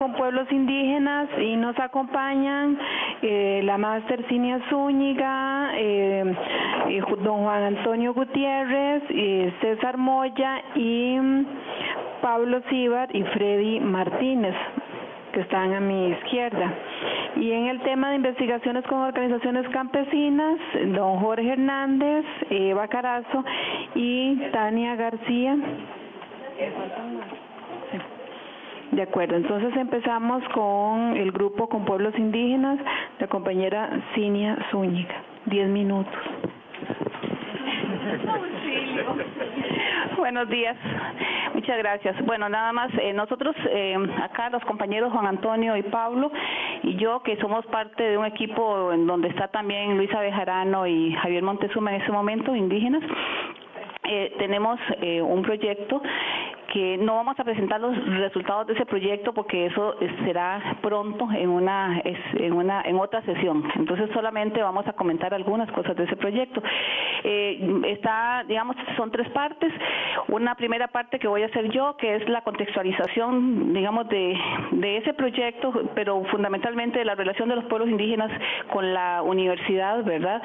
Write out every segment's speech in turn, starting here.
con pueblos indígenas y nos acompañan eh, la máster Cinia Zúñiga, eh, don Juan Antonio Gutiérrez, César Moya y Pablo Cibar y Freddy Martínez, que están a mi izquierda. Y en el tema de investigaciones con organizaciones campesinas, don Jorge Hernández, Eva Carazo y Tania García. De acuerdo, entonces empezamos con el grupo con pueblos indígenas, la compañera Cinia Zúñiga. Diez minutos. Buenos días, muchas gracias. Bueno, nada más, eh, nosotros eh, acá los compañeros Juan Antonio y Pablo y yo, que somos parte de un equipo en donde está también Luisa Bejarano y Javier Montezuma en ese momento, indígenas, eh, tenemos eh, un proyecto que no vamos a presentar los resultados de ese proyecto porque eso será pronto en una en una en otra sesión. Entonces solamente vamos a comentar algunas cosas de ese proyecto. Eh, está digamos son tres partes. Una primera parte que voy a hacer yo que es la contextualización digamos de de ese proyecto pero fundamentalmente de la relación de los pueblos indígenas con la universidad verdad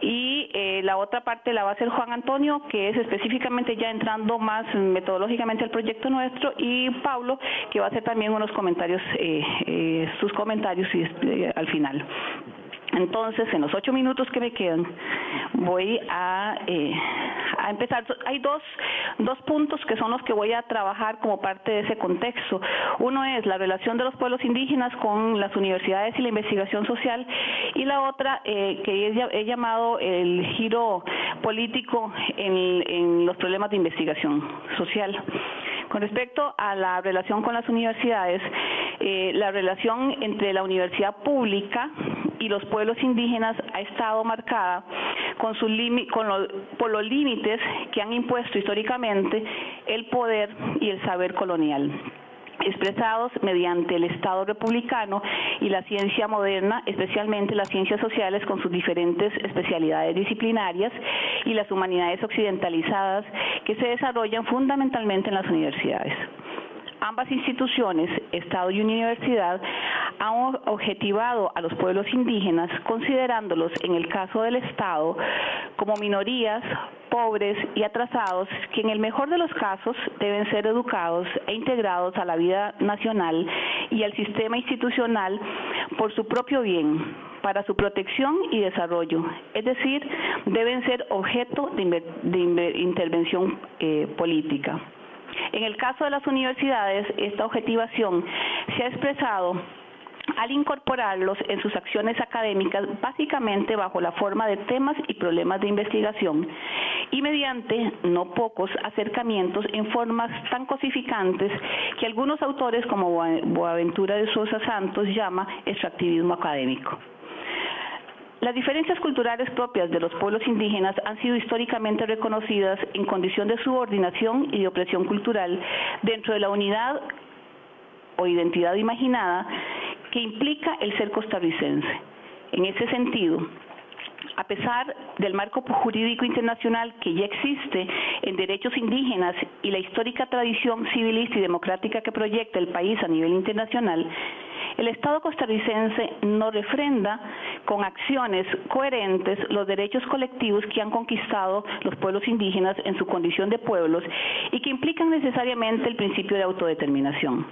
y eh, la otra parte la va a hacer Juan Antonio, que es específicamente ya entrando más metodológicamente al proyecto nuestro, y Pablo, que va a hacer también unos comentarios, eh, eh, sus comentarios y, al final. Entonces, en los ocho minutos que me quedan, voy a, eh, a empezar. Hay dos, dos puntos que son los que voy a trabajar como parte de ese contexto. Uno es la relación de los pueblos indígenas con las universidades y la investigación social, y la otra, eh, que he, llamado el giro político en, en los problemas de investigación social. Con respecto a la relación con las universidades, eh, la relación entre la universidad pública y los pueblos indígenas ha estado marcada con su con por los límites que han impuesto históricamente el poder y el saber colonial expresados mediante el Estado republicano y la ciencia moderna, especialmente las ciencias sociales con sus diferentes especialidades disciplinarias y las humanidades occidentalizadas que se desarrollan fundamentalmente en las universidades. Ambas instituciones, Estado y Universidad, han objetivado a los pueblos indígenas considerándolos, en el caso del Estado, como minorías, pobres y atrasados que en el mejor de los casos deben ser educados e integrados a la vida nacional y al sistema institucional por su propio bien, para su protección y desarrollo, es decir, deben ser objeto de, intervención eh, política. En el caso de las universidades, esta objetivación se ha expresado al incorporarlos en sus acciones académicas básicamente bajo la forma de temas y problemas de investigación y mediante no pocos acercamientos en formas tan cosificantes que algunos autores como Boaventura de Sosa Santos llama extractivismo académico. Las diferencias culturales propias de los pueblos indígenas han sido históricamente reconocidas en condición de subordinación y de opresión cultural dentro de la unidad o identidad imaginada que implica el ser costarricense. En ese sentido, a pesar del marco jurídico internacional que ya existe en derechos indígenas y la histórica tradición civilista y democrática que proyecta el país a nivel internacional, el Estado costarricense no refrenda con acciones coherentes los derechos colectivos que han conquistado los pueblos indígenas en su condición de pueblos y que implican necesariamente el principio de autodeterminación.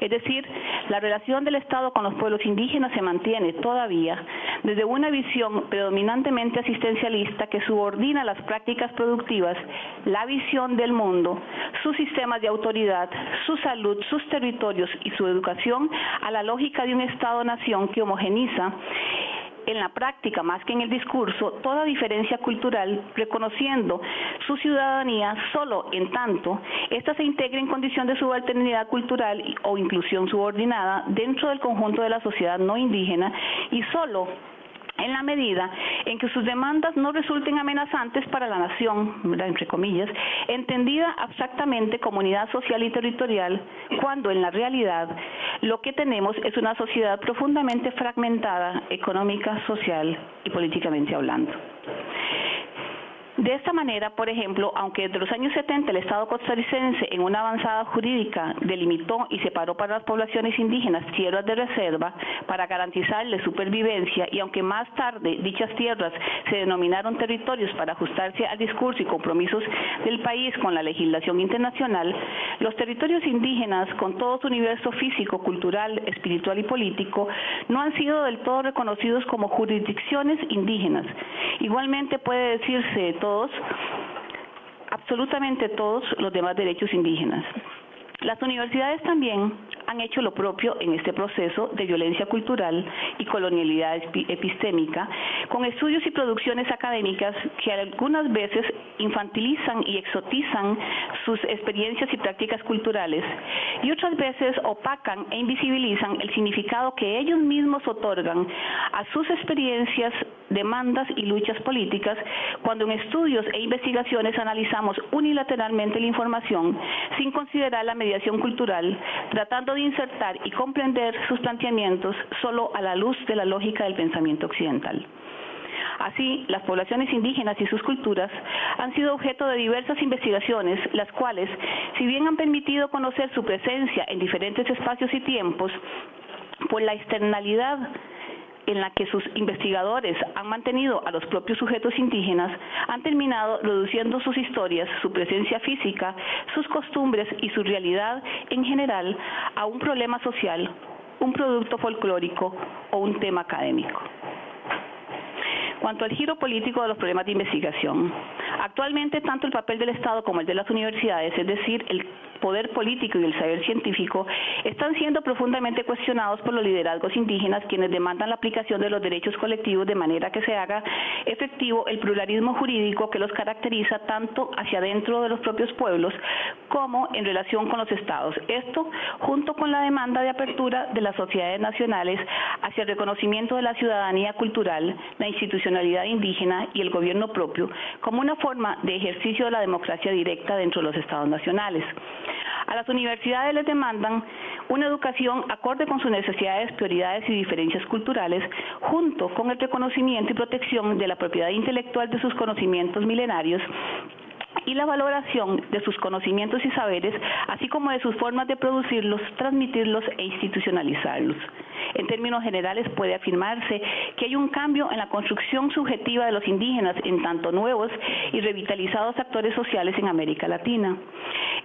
Es decir, la relación del Estado con los pueblos indígenas se mantiene todavía desde una visión predominantemente asistencialista que subordina las prácticas productivas, la visión del mundo, sus sistemas de autoridad, su salud, sus territorios y su educación a la lógica de un Estado-nación que homogeniza en la práctica más que en el discurso toda diferencia cultural, reconociendo su ciudadanía solo en tanto ésta se integre en condición de subalternidad cultural o inclusión subordinada dentro del conjunto de la sociedad no indígena y solo en la medida en que sus demandas no resulten amenazantes para la nación, entre comillas, entendida abstractamente como unidad social y territorial, cuando en la realidad lo que tenemos es una sociedad profundamente fragmentada económica, social y políticamente hablando. De esta manera, por ejemplo, aunque desde los años 70 el Estado costarricense en una avanzada jurídica delimitó y separó para las poblaciones indígenas tierras de reserva para garantizarles supervivencia y aunque más tarde dichas tierras se denominaron territorios para ajustarse al discurso y compromisos del país con la legislación internacional, los territorios indígenas con todo su universo físico, cultural, espiritual y político no han sido del todo reconocidos como jurisdicciones indígenas. Igualmente puede decirse todos, absolutamente todos los demás derechos indígenas. Las universidades también han hecho lo propio en este proceso de violencia cultural y colonialidad epistémica, con estudios y producciones académicas que algunas veces infantilizan y exotizan sus experiencias y prácticas culturales y otras veces opacan e invisibilizan el significado que ellos mismos otorgan a sus experiencias, demandas y luchas políticas cuando en estudios e investigaciones analizamos unilateralmente la información sin considerar la mediación cultural, tratando de insertar y comprender sus planteamientos solo a la luz de la lógica del pensamiento occidental. Así, las poblaciones indígenas y sus culturas han sido objeto de diversas investigaciones, las cuales, si bien han permitido conocer su presencia en diferentes espacios y tiempos, por la externalidad en la que sus investigadores han mantenido a los propios sujetos indígenas, han terminado reduciendo sus historias, su presencia física, sus costumbres y su realidad en general a un problema social, un producto folclórico o un tema académico. Cuanto al giro político de los problemas de investigación, actualmente tanto el papel del Estado como el de las universidades, es decir, el poder político y el saber científico están siendo profundamente cuestionados por los liderazgos indígenas quienes demandan la aplicación de los derechos colectivos de manera que se haga efectivo el pluralismo jurídico que los caracteriza tanto hacia dentro de los propios pueblos como en relación con los estados. Esto junto con la demanda de apertura de las sociedades nacionales hacia el reconocimiento de la ciudadanía cultural, la institucionalidad indígena y el gobierno propio como una forma de ejercicio de la democracia directa dentro de los estados nacionales. A las universidades les demandan una educación acorde con sus necesidades, prioridades y diferencias culturales, junto con el reconocimiento y protección de la propiedad intelectual de sus conocimientos milenarios y la valoración de sus conocimientos y saberes, así como de sus formas de producirlos, transmitirlos e institucionalizarlos. En términos generales, puede afirmarse que hay un cambio en la construcción subjetiva de los indígenas en tanto nuevos y revitalizados actores sociales en América Latina.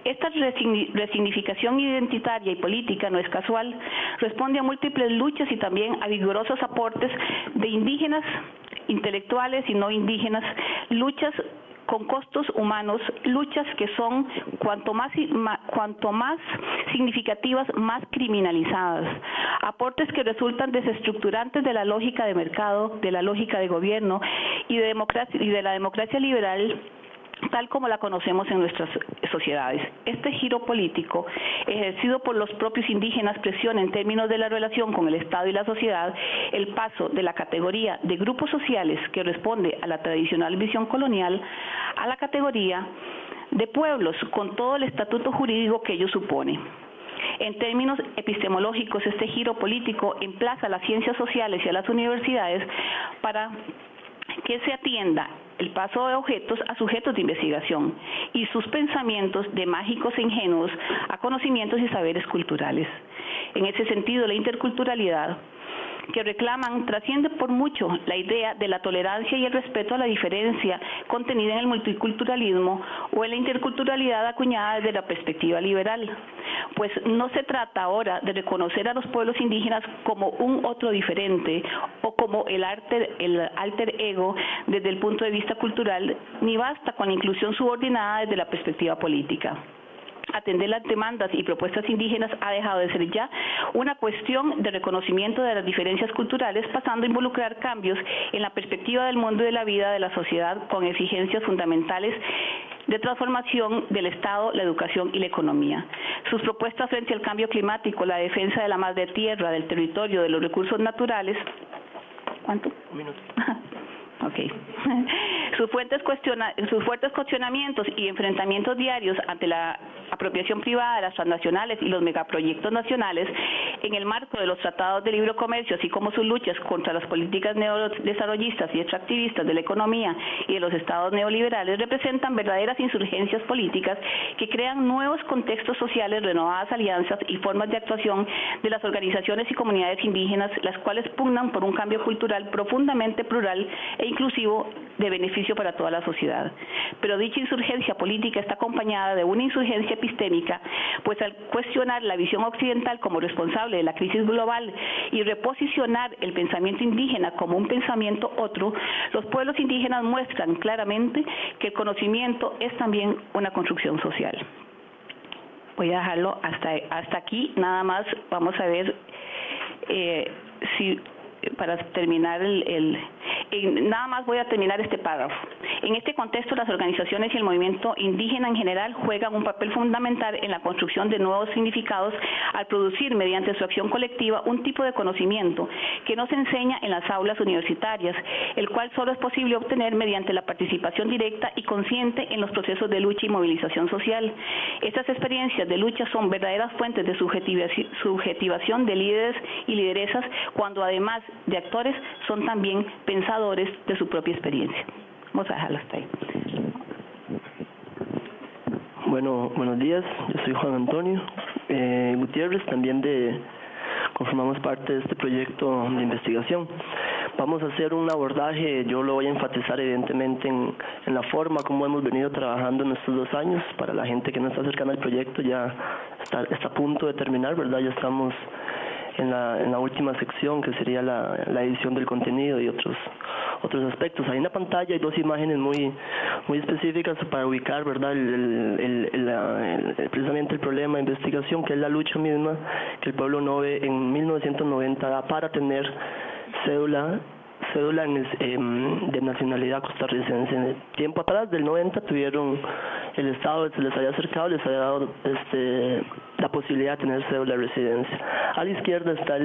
Esta resignificación identitaria y política no es casual, responde a múltiples luchas y también a vigorosos aportes de indígenas, intelectuales y no indígenas, luchas con costos humanos, luchas que son cuanto más, cuanto más significativas, más criminalizadas. Aportes que resultan desestructurantes de la lógica de mercado, de la lógica de gobierno y de, democracia, y de la democracia liberal tal como la conocemos en nuestras sociedades. Este giro político, ejercido por los propios indígenas, presiona en términos de la relación con el Estado y la sociedad el paso de la categoría de grupos sociales que responde a la tradicional visión colonial a la categoría de pueblos con todo el estatuto jurídico que ello supone. En términos epistemológicos, este giro político emplaza a las ciencias sociales y a las universidades para que se atienda el paso de objetos a sujetos de investigación y sus pensamientos de mágicos e ingenuos a conocimientos y saberes culturales. En ese sentido, la interculturalidad que reclaman trasciende por mucho la idea de la tolerancia y el respeto a la diferencia contenida en el multiculturalismo o en la interculturalidad acuñada desde la perspectiva liberal. Pues no se trata ahora de reconocer a los pueblos indígenas como un otro diferente o como el, el alter ego desde el punto de vista cultural, ni basta con la inclusión subordinada desde la perspectiva política atender las demandas y propuestas indígenas ha dejado de ser ya una cuestión de reconocimiento de las diferencias culturales, pasando a involucrar cambios en la perspectiva del mundo y de la vida de la sociedad con exigencias fundamentales de transformación del Estado, la educación y la economía. Sus propuestas frente al cambio climático, la defensa de la madre tierra, del territorio, de los recursos naturales. ¿Cuánto? Un minuto. Ok. sus, fuentes cuestiona, sus fuertes cuestionamientos y enfrentamientos diarios ante la apropiación privada de las transnacionales y los megaproyectos nacionales en el marco de los tratados de libre comercio, así como sus luchas contra las políticas neodesarrollistas y extractivistas de la economía y de los estados neoliberales, representan verdaderas insurgencias políticas que crean nuevos contextos sociales, renovadas alianzas y formas de actuación de las organizaciones y comunidades indígenas, las cuales pugnan por un cambio cultural profundamente plural e inclusivo de beneficio para toda la sociedad. Pero dicha insurgencia política está acompañada de una insurgencia epistémica, pues al cuestionar la visión occidental como responsable de la crisis global y reposicionar el pensamiento indígena como un pensamiento otro, los pueblos indígenas muestran claramente que el conocimiento es también una construcción social. Voy a dejarlo hasta, hasta aquí, nada más vamos a ver eh, si para terminar el, nada más voy a terminar este párrafo. En este contexto, las organizaciones y el movimiento indígena en general juegan un papel fundamental en la construcción de nuevos significados al producir mediante su acción colectiva un tipo de conocimiento que no se enseña en las aulas universitarias, el cual solo es posible obtener mediante la participación directa y consciente en los procesos de lucha y movilización social. Estas experiencias de lucha son verdaderas fuentes de subjetivación de líderes y lideresas cuando además de actores son también pensadores de su propia experiencia. Vamos a dejarlo hasta ahí. Bueno, buenos días, yo soy Juan Antonio eh, Gutiérrez, también de conformamos parte de este proyecto de investigación. Vamos a hacer un abordaje, yo lo voy a enfatizar evidentemente en, la forma como hemos venido trabajando en estos dos años. Para la gente que no está cercana al proyecto ya está, está a punto de terminar, ¿verdad? Ya estamos en la, en la última sección que sería la, edición del contenido y otros otros aspectos. En la pantalla hay dos imágenes muy específicas para ubicar, ¿verdad? El, precisamente el problema de investigación, que es la lucha misma que el pueblo no ve en 1990 para tener cédula cédula em, de nacionalidad costarricense. En el tiempo atrás, del 90, tuvieron el Estado se les había acercado, les había dado este, la posibilidad de tener cédula de residencia. A la izquierda está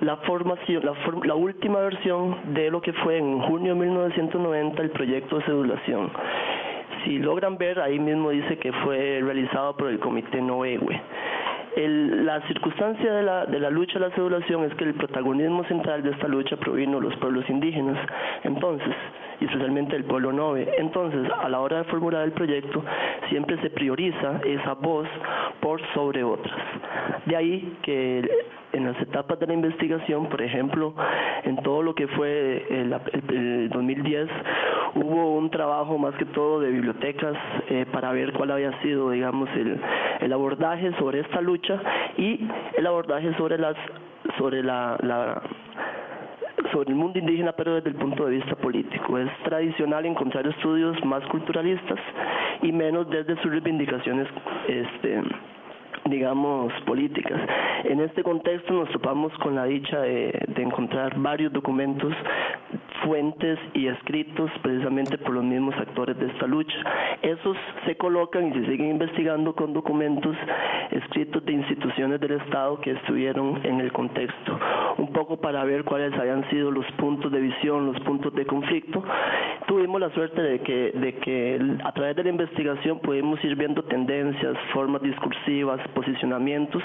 la formación, la, la última versión de lo que fue en junio de 1990 el proyecto de cedulación. Si logran ver, ahí mismo dice que fue realizado por el Comité Noegue la circunstancia de la, de la lucha a la cedulación es que el protagonismo central de esta lucha provino de los pueblos indígenas, entonces, y especialmente el pueblo nove. Entonces, a la hora de formular el proyecto, siempre se prioriza esa voz por sobre otras. De ahí que en las etapas de la investigación, por ejemplo, en todo lo que fue el, el, 2010, hubo un trabajo más que todo de bibliotecas eh, para ver cuál había sido, digamos, el, el abordaje sobre esta lucha y el abordaje sobre las sobre la, la sobre el mundo indígena, pero desde el punto de vista político. Es tradicional encontrar estudios más culturalistas y menos desde sus reivindicaciones este, digamos, políticas. En este contexto nos topamos con la dicha de, encontrar varios documentos, fuentes y escritos precisamente por los mismos actores de esta lucha. Esos se colocan y se siguen investigando con documentos escritos de instituciones del Estado que estuvieron en el contexto, un poco para ver cuáles habían sido los puntos de visión, los puntos de conflicto. Tuvimos la suerte de que, de que a través de la investigación pudimos ir viendo tendencias, formas discursivas, posicionamientos,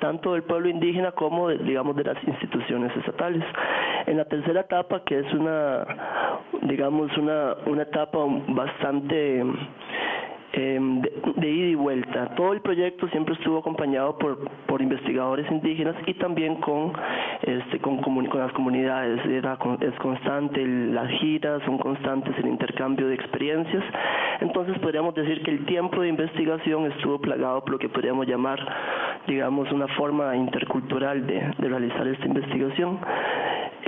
tanto del pueblo indígena como, digamos, de las instituciones estatales. En la tercera etapa, que es una, digamos, una, una etapa bastante Em, de, ida y vuelta. Todo el proyecto siempre estuvo acompañado por, por investigadores indígenas y también con, este, con, con las comunidades. Es constante las giras, son constantes el intercambio de experiencias. Entonces podríamos decir que el tiempo de investigación estuvo plagado por lo que podríamos llamar, digamos, una forma intercultural de, de realizar esta investigación.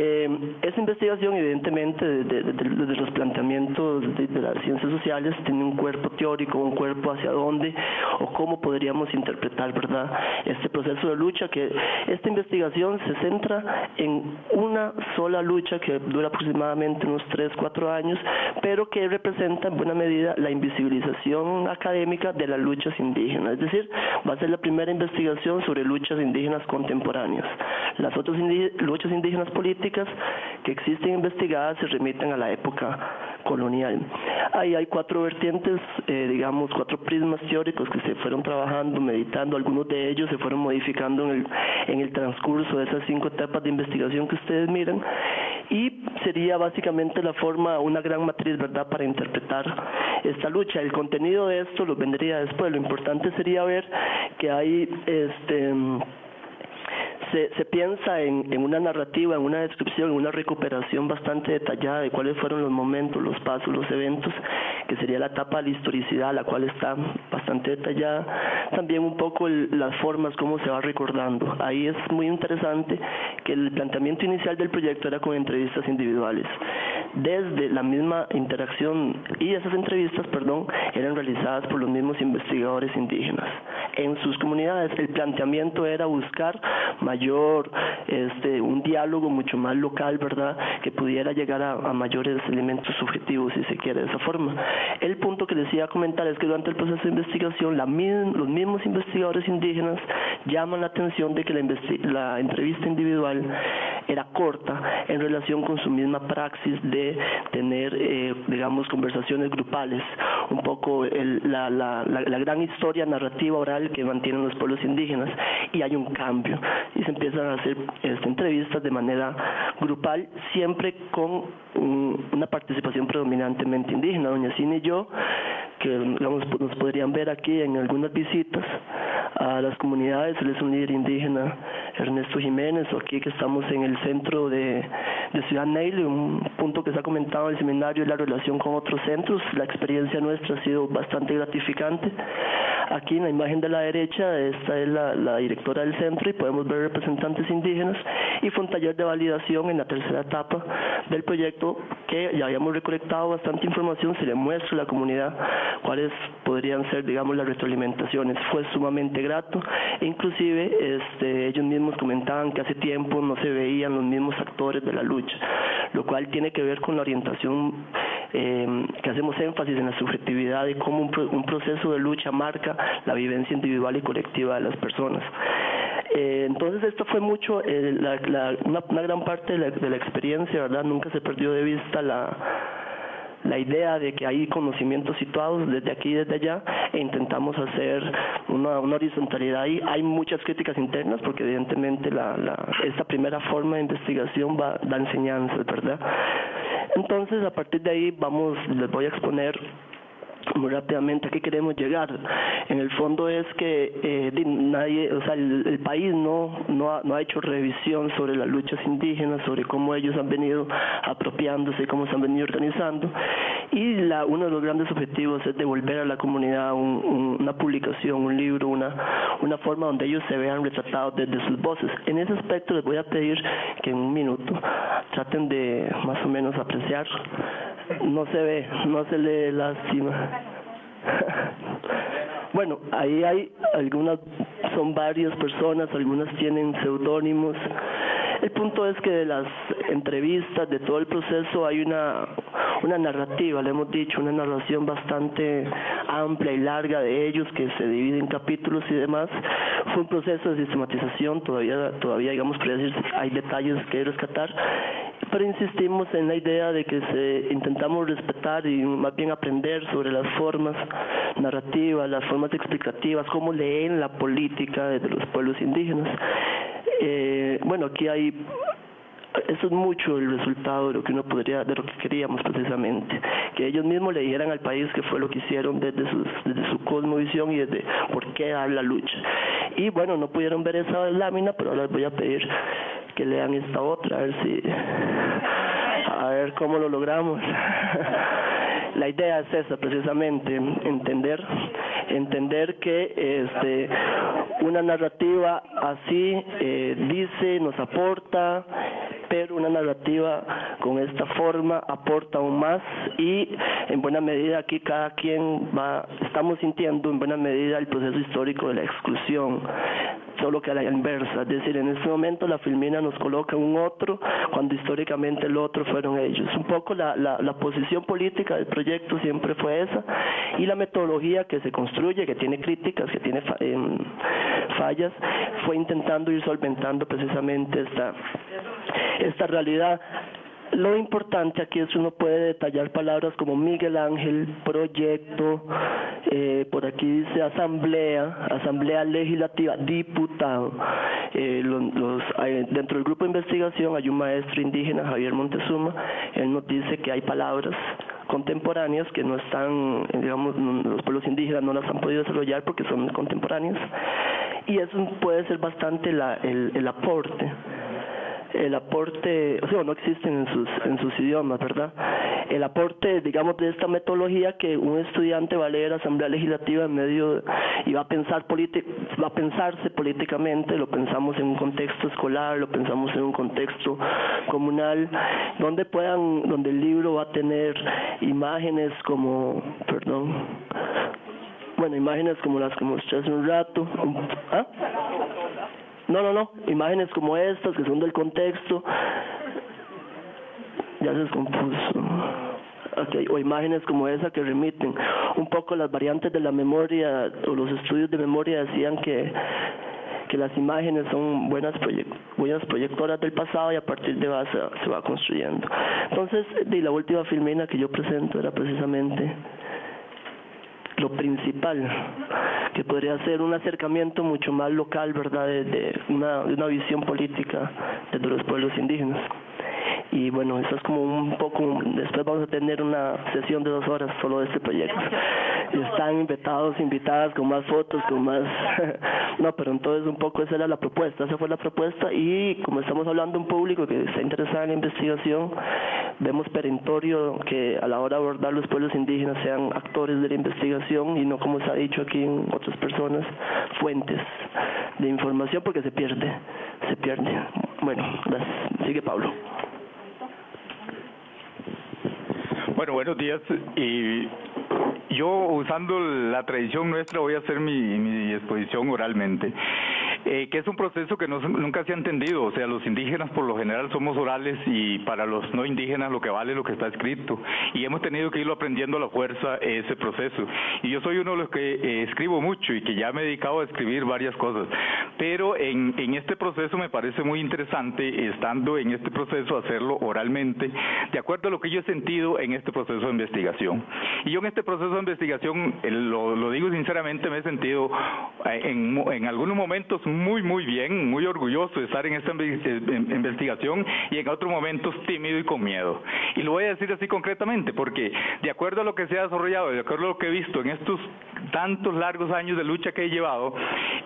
Eh, esa investigación, evidentemente, desde de, los planteamientos de, las ciencias sociales, tiene un cuerpo teórico, un cuerpo hacia dónde o cómo podríamos interpretar, ¿verdad?, este proceso de lucha, que esta investigación se centra en una sola lucha que dura aproximadamente unos 3, 4 años, pero que representa en buena medida la invisibilización académica de las luchas indígenas. Es decir, va a ser la primera investigación sobre luchas indígenas contemporáneas. Las otras luchas indígenas políticas que existen investigadas se remiten a la época colonial. Ahí hay cuatro vertientes, eh, digamos, cuatro prismas teóricos que se fueron trabajando, meditando, algunos de ellos se fueron modificando en el, en el transcurso de esas cinco etapas de investigación que ustedes miran y sería básicamente la forma, una gran matriz, ¿verdad?, para interpretar esta lucha. El contenido de esto lo vendría después. Lo importante sería ver que hay este se, se piensa en, una narrativa, en una descripción, en una recuperación bastante detallada de cuáles fueron los momentos, los pasos, los eventos, que sería la etapa de la historicidad, la cual está bastante detallada. También un poco las formas, cómo se va recordando. Ahí es muy interesante que el planteamiento inicial del proyecto era con entrevistas individuales. Desde la misma interacción y esas entrevistas, perdón, eran realizadas por los mismos investigadores indígenas. En sus comunidades el planteamiento era buscar mayor, este, un diálogo mucho más local, ¿verdad? Que pudiera llegar a, a mayores elementos subjetivos, si se quiere, de esa forma. El punto que les iba a comentar es que durante el proceso de investigación, la, los mismos investigadores indígenas llaman la atención de que la, la entrevista individual era corta en relación con su misma praxis de tener, eh, digamos, conversaciones grupales, un poco el, la, la, la, la gran historia narrativa oral que mantienen los pueblos indígenas y hay un cambio. Y se empiezan a hacer este, entrevistas de manera grupal, siempre con un, una participación predominantemente indígena. Doña Cine y yo, que nos podrían ver aquí en algunas visitas a las comunidades, él es un líder indígena, Ernesto Jiménez, o aquí que estamos en el centro de, de Ciudad Neile, un punto que se ha comentado en el seminario es la relación con otros centros, la experiencia nuestra ha sido bastante gratificante. Aquí en la imagen de la derecha, esta es la, la directora del centro y podemos ver representantes indígenas y fue un taller de validación en la tercera etapa del proyecto que ya habíamos recolectado bastante información, se le muestra a la comunidad cuáles podrían ser, digamos, las retroalimentaciones. Fue sumamente grato e inclusive este, ellos mismos comentaban que hace tiempo no se veían los mismos actores de la lucha, lo cual tiene que ver con la orientación eh, que hacemos énfasis en la subjetividad y cómo un, un proceso de lucha marca la vivencia individual y colectiva de las personas. Eh, entonces esto fue mucho, eh, la, la, una, una, gran parte de la, de la experiencia, ¿verdad? Nunca se perdió de vista la, la idea de que hay conocimientos situados desde aquí y desde allá e intentamos hacer una, una horizontalidad ahí. Hay muchas críticas internas porque evidentemente la, la, esta primera forma de investigación va, da enseñanzas, ¿verdad? Entonces a partir de ahí vamos, les voy a exponer muy rápidamente a qué queremos llegar. En el fondo es que eh, nadie, o sea, el, país no, no, ha, no ha hecho revisión sobre las luchas indígenas, sobre cómo ellos han venido apropiándose, cómo se han venido organizando. Y la, uno de los grandes objetivos es devolver a la comunidad un, un, una publicación, un libro, una, una forma donde ellos se vean retratados desde sus voces. En ese aspecto les voy a pedir que en un minuto traten de más o menos apreciar no se ve, no se le lastima. bueno, ahí hay algunas, son varias personas, algunas tienen seudónimos. El punto es que de las entrevistas, de todo el proceso, hay una, una narrativa, le hemos dicho, una narración bastante amplia y larga de ellos que se divide en capítulos y demás. Fue un proceso de sistematización, todavía, todavía digamos, decir, hay detalles que rescatar pero insistimos en la idea de que se intentamos respetar y más bien aprender sobre las formas narrativas, las formas explicativas, cómo leen la política de los pueblos indígenas. Eh, bueno, aquí hay eso es mucho el resultado de lo que uno podría, de lo que queríamos precisamente, que ellos mismos le dijeran al país que fue lo que hicieron desde, sus, desde su cosmovisión y desde por qué dar la lucha. Y bueno, no pudieron ver esa lámina, pero ahora les voy a pedir que lean esta otra, a ver si, a ver cómo lo logramos. La idea es esa, precisamente, entender, entender que este, una narrativa así eh, dice, nos aporta, pero una narrativa con esta forma aporta aún más y en buena medida aquí cada quien va, estamos sintiendo en buena medida el proceso histórico de la exclusión solo que a la inversa, es decir, en este momento la filmina nos coloca un otro cuando históricamente el otro fueron ellos. Un poco la, la, la posición política del proyecto siempre fue esa y la metodología que se construye, que tiene críticas, que tiene eh, fallas, fue intentando ir solventando precisamente esta, esta realidad lo importante aquí es que uno puede detallar palabras como Miguel Ángel, proyecto, eh, por aquí dice asamblea, asamblea legislativa, diputado. Eh, dentro del grupo de investigación hay un maestro indígena, Javier Montezuma, él nos dice que hay palabras contemporáneas que no están, digamos, los pueblos indígenas no las han podido desarrollar porque son contemporáneas. Y eso puede ser bastante el aporte el aporte, o sea, no existen en sus, en sus idiomas, ¿verdad? El aporte, digamos, de esta metodología que un estudiante va a leer Asamblea Legislativa en medio y va a pensar va a pensarse políticamente, lo pensamos en un contexto escolar, lo pensamos en un contexto comunal, donde puedan, donde el libro va a tener imágenes como, perdón, bueno, imágenes como las que mostré hace un rato, ¿ah? No, no, no, imágenes como estas que son del contexto. Ya se descompuso. Okay. o imágenes como esa que remiten un poco las variantes de la memoria o los estudios de memoria decían que que las imágenes son buenas, buenas proyectoras del pasado y a partir de base se va construyendo. Entonces, de la última filmina que yo presento era precisamente lo principal, que podría ser un acercamiento mucho más local, ¿verdad?, de, una, de una visión política de los pueblos indígenas y bueno, eso es como un poco, después vamos a tener una sesión de dos horas solo de este proyecto. Están invitados, invitadas con más fotos, con más... no, pero entonces un poco esa era la propuesta, esa fue la propuesta y como estamos hablando de un público que está interesado en la investigación, vemos perentorio que a la hora de abordar los pueblos indígenas sean actores de la investigación y no como se ha dicho aquí en otras personas, fuentes de información porque se pierde, se pierde. Bueno. Sigue Pablo. Bueno, buenos días. Y yo, usando la tradición nuestra, voy a hacer mi, mi exposición oralmente. Eh, que es un proceso que no, nunca se ha entendido. O sea, los indígenas por lo general somos orales y para los no indígenas lo que vale es lo que está escrito. Y hemos tenido que irlo aprendiendo a la fuerza ese proceso. Y yo soy uno de los que eh, escribo mucho y que ya me he dedicado a escribir varias cosas. Pero en, en este proceso me parece muy interesante, estando en este proceso, hacerlo oralmente, de acuerdo a lo que yo he sentido en este proceso de investigación. Y yo en este proceso de investigación, lo, lo digo sinceramente, me he sentido eh, en, en algunos momentos muy, muy bien, muy orgulloso de estar en esta investigación y en otros momentos tímido y con miedo. Y lo voy a decir así concretamente, porque de acuerdo a lo que se ha desarrollado, de acuerdo a lo que he visto en estos tantos largos años de lucha que he llevado,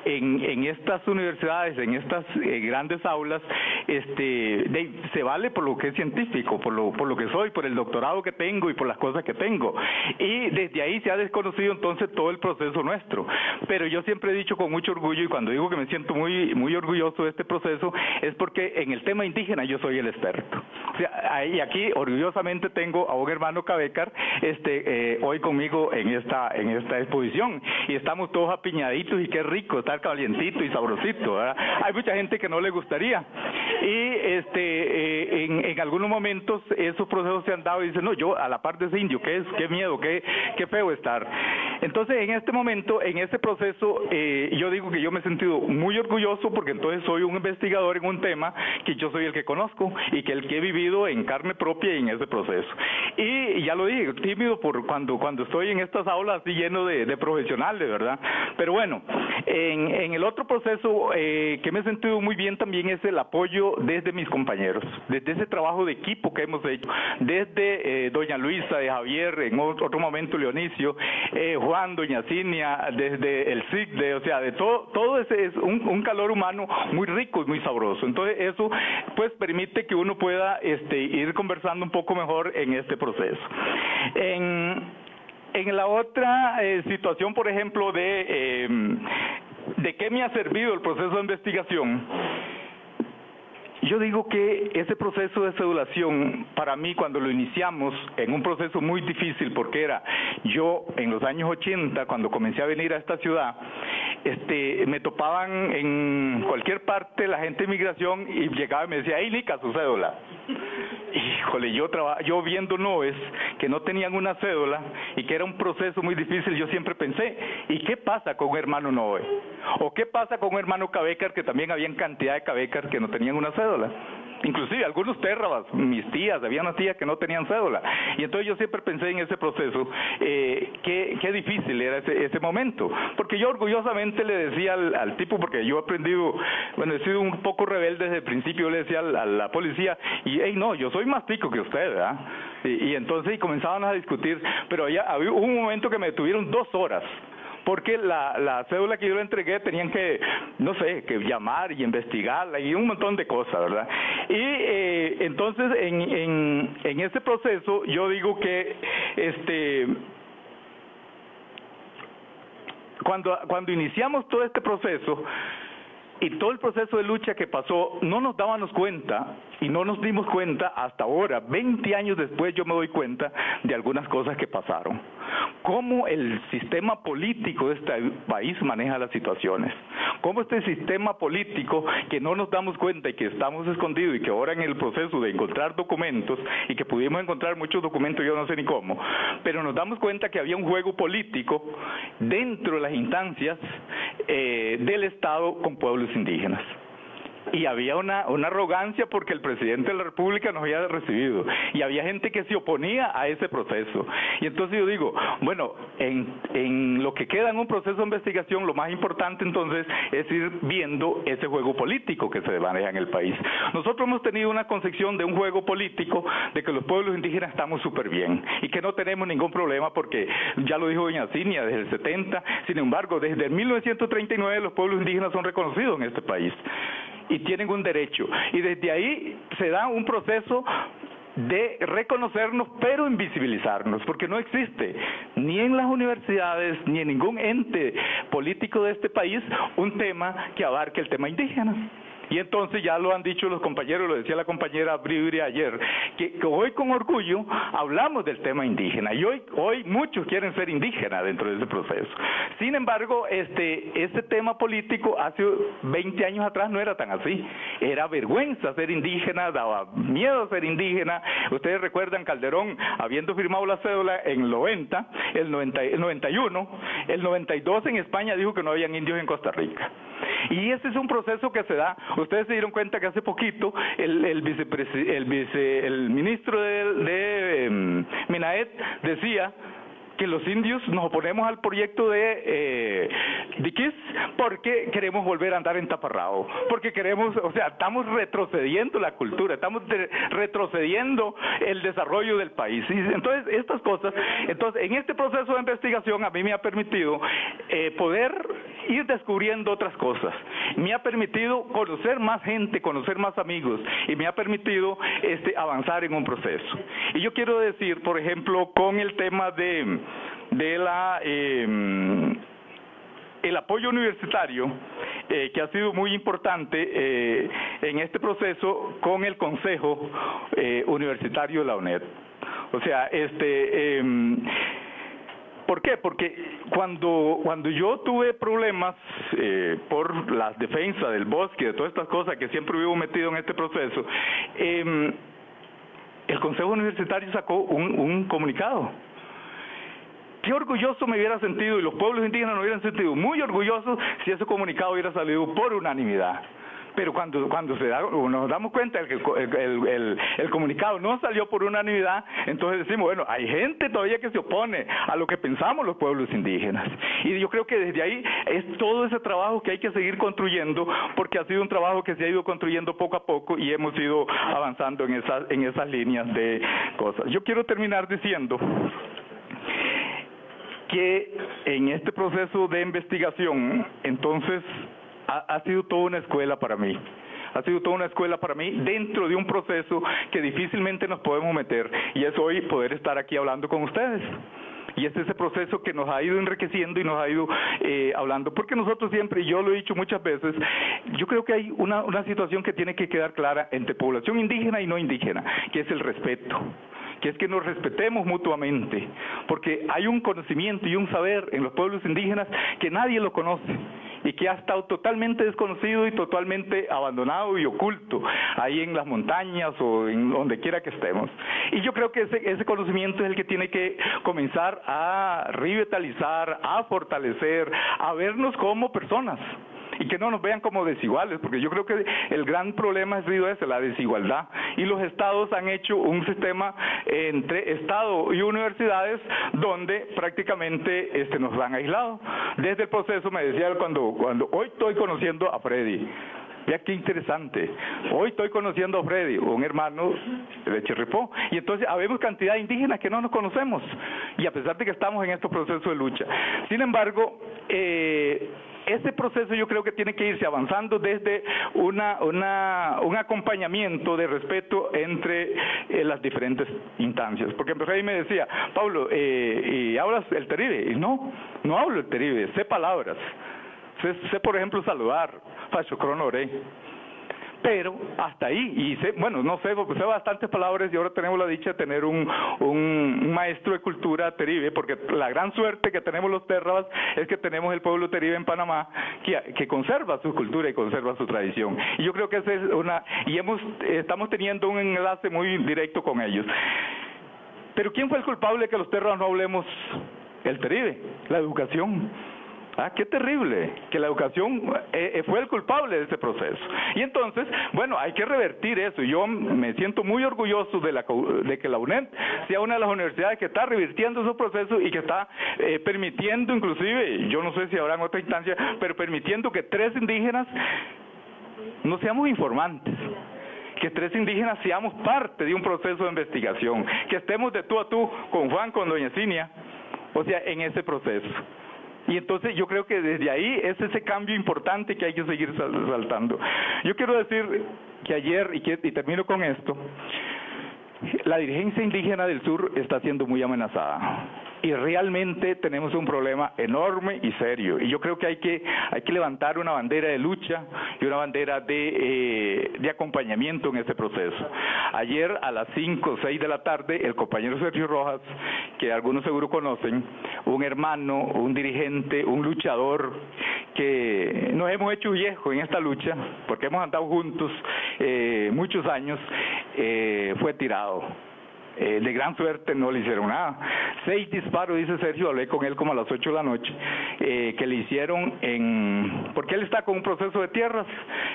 en, en estas universidades, en estas eh, grandes aulas, este, se vale por lo que es científico, por lo, por lo que soy, por el doctorado que tengo y por las cosas que tengo. Y desde ahí se ha desconocido entonces todo el proceso nuestro. Pero yo siempre he dicho con mucho orgullo y cuando digo que me siento muy, muy orgulloso de este proceso es porque en el tema indígena yo soy el experto. O sea, y aquí orgullosamente tengo a un hermano Cabecar este, eh, hoy conmigo en esta, en esta exposición y estamos todos apiñaditos y qué rico estar calientito y sabrosito. Hay mucha gente que no le gustaría y este, eh, en, en algunos momentos esos procesos se han dado y dicen, no, yo a la parte de ese indio, qué es, qué miedo, qué, qué feo estar. Entonces, en este momento, en este proceso, eh, yo digo que yo me he sentido muy orgulloso porque entonces soy un investigador en un tema que yo soy el que conozco y que el que he vivido en carne propia y en ese proceso. Y ya lo dije, tímido por cuando, cuando estoy en estas aulas así lleno de, profesionales, ¿verdad? Pero bueno, en, en el otro proceso eh, que me he sentido muy bien también es el apoyo desde mis compañeros, desde ese trabajo de equipo que hemos hecho, desde eh, doña Luisa, de Javier, en otro momento Leonicio, eh, doña Cinia, desde el SIC, o sea, de todo, todo ese es un, un, calor humano muy rico y muy sabroso. Entonces eso pues permite que uno pueda este, ir conversando un poco mejor en este proceso. En, en la otra eh, situación, por ejemplo, de, eh, de qué me ha servido el proceso de investigación, yo digo que ese proceso de sedulación, para mí, cuando lo iniciamos, en un proceso muy difícil, porque era yo en los años 80, cuando comencé a venir a esta ciudad, este, me topaban en cualquier parte la gente de inmigración y llegaba y me decía, ¡ay, Nica, su cédula! Híjole, yo, yo viendo Noes que no tenían una cédula y que era un proceso muy difícil, yo siempre pensé, ¿y qué pasa con un hermano Noé? ¿O qué pasa con un hermano Cabecar que también había cantidad de Cabecar que no tenían una cédula? Inclusive algunos térrabas, mis tías, había unas tías que no tenían cédula. Y entonces yo siempre pensé en ese proceso, eh, qué, difícil era ese, ese momento. Porque yo orgullosamente le decía al, tipo, porque yo he aprendido, bueno, he sido un poco rebelde desde el principio, le decía a la, policía, y hey, no, yo soy más pico que usted, ¿verdad? Y, entonces comenzaban a discutir, pero ya había un momento que me detuvieron dos horas porque la, la cédula que yo le entregué tenían que, no sé, que llamar y investigarla y un montón de cosas, ¿verdad? Y eh, entonces en, en, en ese proceso yo digo que este cuando, cuando iniciamos todo este proceso, y todo el proceso de lucha que pasó, no nos dábamos cuenta y no nos dimos cuenta hasta ahora, 20 años después yo me doy cuenta de algunas cosas que pasaron. Cómo el sistema político de este país maneja las situaciones. Cómo este sistema político que no nos damos cuenta y que estamos escondidos y que ahora en el proceso de encontrar documentos y que pudimos encontrar muchos documentos, yo no sé ni cómo, pero nos damos cuenta que había un juego político dentro de las instancias eh, del Estado con pueblos indígenas y había una, arrogancia porque el presidente de la República nos había recibido y había gente que se oponía a ese proceso. Y entonces yo digo, bueno, en, en lo que queda en un proceso de investigación, lo más importante entonces es ir viendo ese juego político que se maneja en el país. Nosotros hemos tenido una concepción de un juego político de que los pueblos indígenas estamos súper bien y que no tenemos ningún problema porque ya lo dijo doña Cinia desde el 70, sin embargo, desde el 1939 los pueblos indígenas son reconocidos en este país y tienen un derecho. Y desde ahí se da un proceso de reconocernos pero invisibilizarnos, porque no existe ni en las universidades ni en ningún ente político de este país un tema que abarque el tema indígena. Y entonces ya lo han dicho los compañeros, lo decía la compañera Bribri ayer, que, hoy con orgullo hablamos del tema indígena y hoy, hoy muchos quieren ser indígenas dentro de ese proceso. Sin embargo, este, este tema político hace 20 años atrás no era tan así. Era vergüenza ser indígena, daba miedo ser indígena. Ustedes recuerdan Calderón habiendo firmado la cédula en el 90, el, 90, el 91, el 92 en España dijo que no habían indios en Costa Rica. Y ese es un proceso que se da. Ustedes se dieron cuenta que hace poquito el, el, el, vice, el ministro de, de em, Minaet decía que los indios nos oponemos al proyecto de eh, porque queremos volver a andar en taparrao, porque queremos, o sea, estamos retrocediendo la cultura, estamos retrocediendo el desarrollo del país. Y entonces, estas cosas, entonces, en este proceso de investigación a mí me ha permitido eh, poder ir descubriendo otras cosas. Me ha permitido conocer más gente, conocer más amigos y me ha permitido este, avanzar en un proceso. Y yo quiero decir, por ejemplo, con el tema de, de la... Eh, el apoyo universitario, eh, que ha sido muy importante eh, en este proceso con el Consejo eh, Universitario de la UNED. O sea, este em, ¿Por qué? Porque cuando, cuando yo tuve problemas eh, por las defensas del bosque, de todas estas cosas que siempre vivo metido en este proceso, eh, el Consejo Universitario sacó un, un comunicado. Qué orgulloso me hubiera sentido y los pueblos indígenas me hubieran sentido muy orgullosos si ese comunicado hubiera salido por unanimidad pero cuando cuando se da, nos damos cuenta de que el, el, el, comunicado no salió por unanimidad, entonces decimos, bueno, hay gente todavía que se opone a lo que pensamos los pueblos indígenas. Y yo creo que desde ahí es todo ese trabajo que hay que seguir construyendo, porque ha sido un trabajo que se ha ido construyendo poco a poco y hemos ido avanzando en esas, en esas líneas de cosas. Yo quiero terminar diciendo que en este proceso de investigación, entonces, ha, sido toda una escuela para mí. Ha sido toda una escuela para mí dentro de un proceso que difícilmente nos podemos meter y es hoy poder estar aquí hablando con ustedes. Y es ese proceso que nos ha ido enriqueciendo y nos ha ido eh, hablando, porque nosotros siempre, y yo lo he dicho muchas veces, yo creo que hay una, una situación que tiene que quedar clara entre población indígena y no indígena, que es el respeto que es que nos respetemos mutuamente, porque hay un conocimiento y un saber en los pueblos indígenas que nadie lo conoce y que ha estado totalmente desconocido y totalmente abandonado y oculto ahí en las montañas o en donde quiera que estemos. Y yo creo que ese, ese conocimiento es el que tiene que comenzar a revitalizar, a fortalecer, a vernos como personas y que no nos vean como desiguales, porque yo creo que el gran problema ha sido ese, la desigualdad. Y los estados han hecho un sistema entre Estado y universidades donde prácticamente este, nos han aislado. Desde el proceso, me decía cuando, cuando hoy estoy conociendo a Freddy, Vea qué interesante. Hoy estoy conociendo a Freddy, un hermano de Chirripó, y entonces habemos cantidad de indígenas que no nos conocemos, y a pesar de que estamos en estos procesos de lucha. Sin embargo, eh, ese proceso yo creo que tiene que irse avanzando desde una, una, un acompañamiento de respeto entre eh, las diferentes instancias. Porque Freddy me decía, Pablo, eh, ¿y hablas el terrible? Y no, no hablo el terrible, sé palabras. Sé, por ejemplo, saludar, Facho Cronoré. Pero hasta ahí, y sé, bueno, no sé, porque sé bastantes palabras y ahora tenemos la dicha de tener un, un maestro de cultura teribe, porque la gran suerte que tenemos los terrabas es que tenemos el pueblo teribe en Panamá que, conserva su cultura y conserva su tradición. Y yo creo que esa es una, y hemos, estamos teniendo un enlace muy directo con ellos. Pero ¿quién fue el culpable de que los terrabas no hablemos el teribe? La educación. Ah, qué terrible, que la educación eh, eh, fue el culpable de ese proceso. Y entonces, bueno, hay que revertir eso. Yo me siento muy orgulloso de, la, de que la UNED sea una de las universidades que está revirtiendo esos procesos y que está eh, permitiendo, inclusive, yo no sé si habrá en otra instancia, pero permitiendo que tres indígenas no seamos informantes que tres indígenas seamos parte de un proceso de investigación, que estemos de tú a tú con Juan, con Doña Cinia, o sea, en ese proceso. Y entonces yo creo que desde ahí es ese cambio importante que hay que seguir saltando. Yo quiero decir que ayer, y, que, y termino con esto, la dirigencia indígena del sur está siendo muy amenazada y realmente tenemos un problema enorme y serio. Y yo creo que hay que, hay que levantar una bandera de lucha y una bandera de, eh, acompañamiento en este proceso. Ayer a las 5 o 6 de la tarde, el compañero Sergio Rojas, que algunos seguro conocen, un hermano, un dirigente, un luchador, que nos hemos hecho viejo en esta lucha, porque hemos andado juntos eh, muchos años, eh, fue tirado eh, de gran suerte no le hicieron nada. Seis disparos, dice Sergio, hablé con él como a las ocho de la noche, eh, que le hicieron en... porque él está con un proceso de tierras,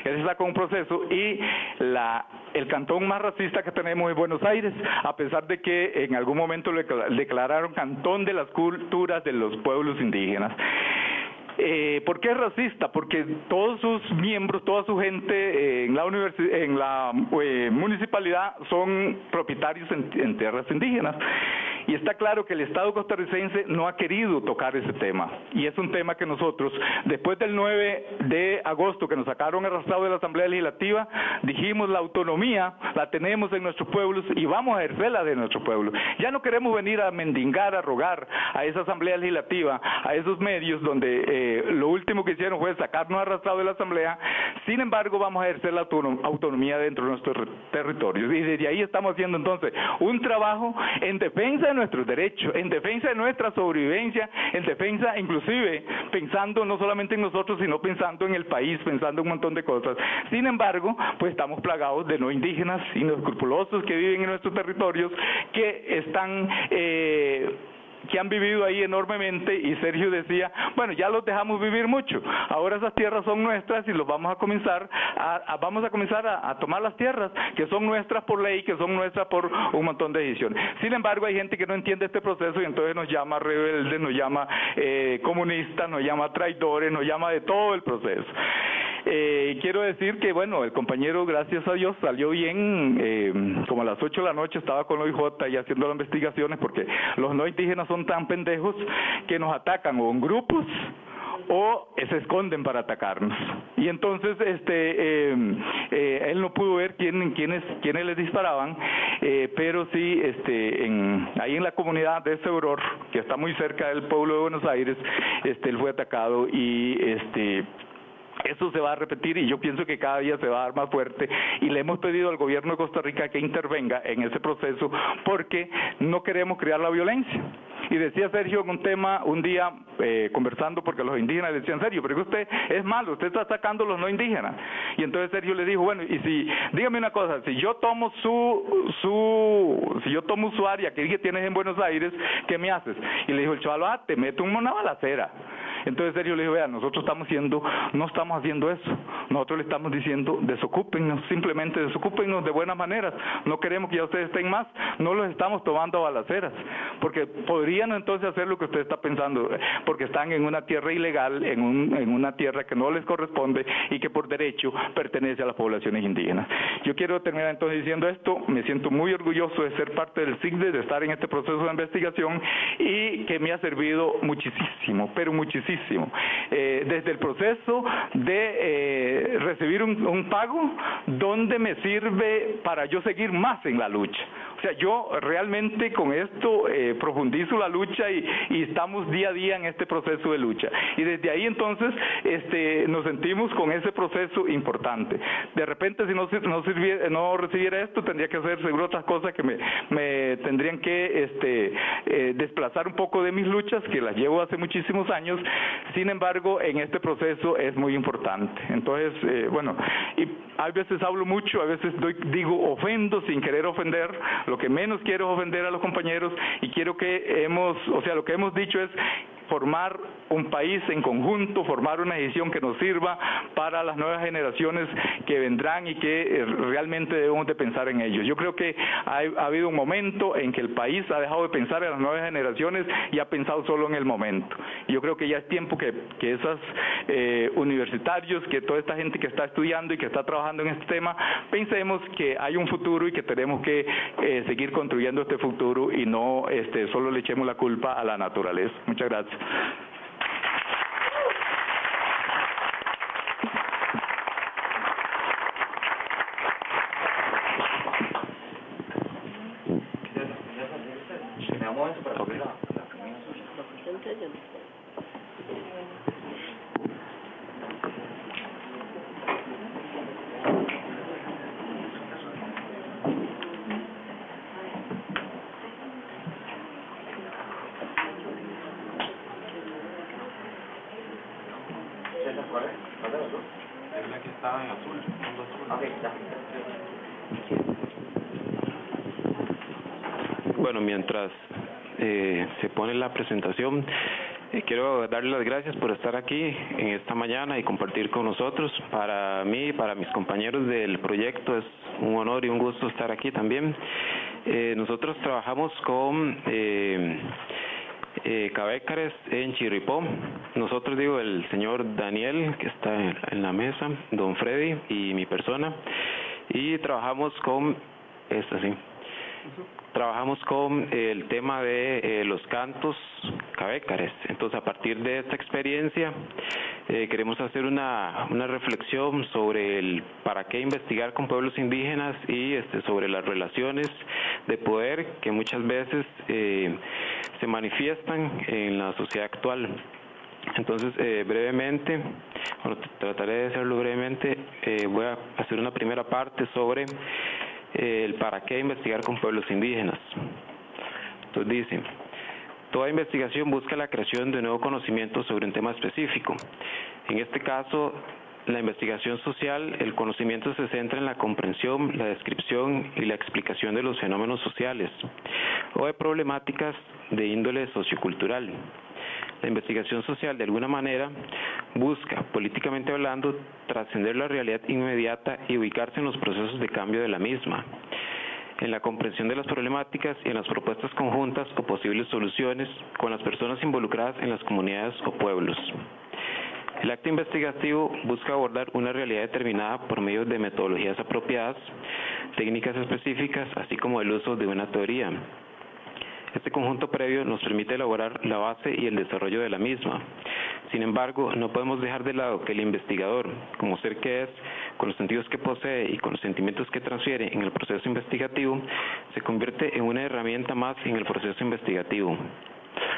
él está con un proceso y la el cantón más racista que tenemos es Buenos Aires, a pesar de que en algún momento le declararon cantón de las culturas de los pueblos indígenas. Eh, ¿Por qué es racista? Porque todos sus miembros, toda su gente eh, en la, en la eh, municipalidad son propietarios en tierras indígenas. Y está claro que el Estado costarricense no ha querido tocar ese tema. Y es un tema que nosotros, después del 9 de agosto que nos sacaron arrastrado de la Asamblea Legislativa, dijimos la autonomía la tenemos en nuestros pueblos y vamos a ejercerla de nuestro pueblo. Ya no queremos venir a mendigar, a rogar a esa Asamblea Legislativa, a esos medios donde eh, lo último que hicieron fue sacarnos arrastrado de la Asamblea. Sin embargo, vamos a ejercer la autonomía dentro de nuestros territorios. Y desde ahí estamos haciendo entonces un trabajo en defensa de nuestros derechos, en defensa de nuestra sobrevivencia, en defensa inclusive pensando no solamente en nosotros, sino pensando en el país, pensando un montón de cosas. Sin embargo, pues estamos plagados de no indígenas, inescrupulosos que viven en nuestros territorios, que están... Eh, que han vivido ahí enormemente y Sergio decía, bueno, ya los dejamos vivir mucho, ahora esas tierras son nuestras y los vamos a comenzar a, vamos a comenzar a, tomar las tierras que son nuestras por ley, que son nuestras por un montón de decisiones. Sin embargo, hay gente que no entiende este proceso y entonces nos llama rebeldes, nos llama eh, comunistas, nos llama traidores, nos llama de todo el proceso. Eh, quiero decir que, bueno, el compañero, gracias a Dios, salió bien, eh, como a las 8 de la noche estaba con la OIJ y haciendo las investigaciones, porque los no indígenas son tan pendejos que nos atacan o en grupos o se esconden para atacarnos. Y entonces este eh, eh, él no pudo ver quién, quiénes, quiénes les disparaban, eh, pero sí este, en, ahí en la comunidad de Seuror, que está muy cerca del pueblo de Buenos Aires, este, él fue atacado y este eso se va a repetir y yo pienso que cada día se va a dar más fuerte y le hemos pedido al gobierno de Costa Rica que intervenga en ese proceso porque no queremos crear la violencia. Y decía Sergio en un tema un día eh, conversando porque los indígenas decían, Sergio, pero usted es malo, usted está atacando a los no indígenas. Y entonces Sergio le dijo, bueno, y si, dígame una cosa, si yo tomo su, su, si yo tomo su área que dije tienes en Buenos Aires, ¿qué me haces? Y le dijo el chaval, ah, te meto una balacera. Entonces Sergio le dijo, vea, nosotros estamos haciendo, no estamos haciendo eso, nosotros le estamos diciendo, desocúpennos, simplemente desocúpennos de buenas maneras, no queremos que ya ustedes estén más, no los estamos tomando a balaceras, porque podrían entonces hacer lo que usted está pensando, porque están en una tierra ilegal, en, un, una tierra que no les corresponde y que por derecho pertenece a las poblaciones indígenas. Yo quiero terminar entonces diciendo esto, me siento muy orgulloso de ser parte del SIGDE, de estar en este proceso de investigación y que me ha servido muchísimo, pero muchísimo. Eh, desde el proceso de eh, recibir un, un pago, donde me sirve para yo seguir más en la lucha. O sea, yo realmente con esto eh, profundizo la lucha y, estamos día a día en este proceso de lucha. Y desde ahí entonces este, nos sentimos con ese proceso importante. De repente si no, no, no recibiera esto, tendría que hacer seguro otras cosas que me, me tendrían que este, eh, desplazar un poco de mis luchas, que las llevo hace muchísimos años. Sin embargo, en este proceso es muy importante. Entonces, eh, bueno, y a veces hablo mucho, a veces doy, digo ofendo sin querer ofender, lo que menos quiero es ofender a los compañeros y quiero que hemos, o sea, lo que hemos dicho es formar un país en conjunto, formar una decisión que nos sirva para las nuevas generaciones que vendrán y que eh, realmente debemos de pensar en ellos. Yo creo que ha, ha, habido un momento en que el país ha dejado de pensar en las nuevas generaciones y ha pensado solo en el momento. Yo creo que ya es tiempo que, que esos eh, universitarios, que toda esta gente que está estudiando y que está trabajando en este tema, pensemos que hay un futuro y que tenemos que eh, seguir construyendo este futuro y no este, solo le echemos la culpa a la naturaleza. Muchas gracias. Entendendo. Bueno, mientras eh, se pone la presentación, eh, quiero darle las gracias por estar aquí en esta mañana y compartir con nosotros. Para mí y para mis compañeros del proyecto es un honor y un gusto estar aquí también. Eh, nosotros trabajamos con eh, eh, en Chirripó. Nosotros digo el señor Daniel que está en la mesa, don Freddy y mi persona. Y trabajamos con, esta sí, trabajamos con el tema de eh, los cantos cabécares. Entonces, a partir de esta experiencia, eh, queremos hacer una, reflexión sobre el para qué investigar con pueblos indígenas y este, sobre las relaciones de poder que muchas veces eh, se manifiestan en la sociedad actual. Entonces, eh, brevemente, bueno, trataré de hacerlo brevemente, eh, voy a hacer una primera parte sobre eh, el para qué investigar con pueblos indígenas. Entonces dice, toda investigación busca la creación de nuevo conocimiento sobre un tema específico. En este caso, la investigación social, el conocimiento se centra en la comprensión, la descripción y la explicación de los fenómenos sociales o de problemáticas de índole sociocultural. La investigación social, de alguna manera, busca, políticamente hablando, trascender la realidad inmediata y ubicarse en los procesos de cambio de la misma, en la comprensión de las problemáticas y en las propuestas conjuntas o posibles soluciones con las personas involucradas en las comunidades o pueblos. El acto investigativo busca abordar una realidad determinada por medio de metodologías apropiadas, técnicas específicas, así como el uso de una teoría. Este conjunto previo nos permite elaborar la base y el desarrollo de la misma. Sin embargo, no podemos dejar de lado que el investigador, como ser que es, con los sentidos que posee y con los sentimientos que transfiere en el proceso investigativo, se convierte en una herramienta más en el proceso investigativo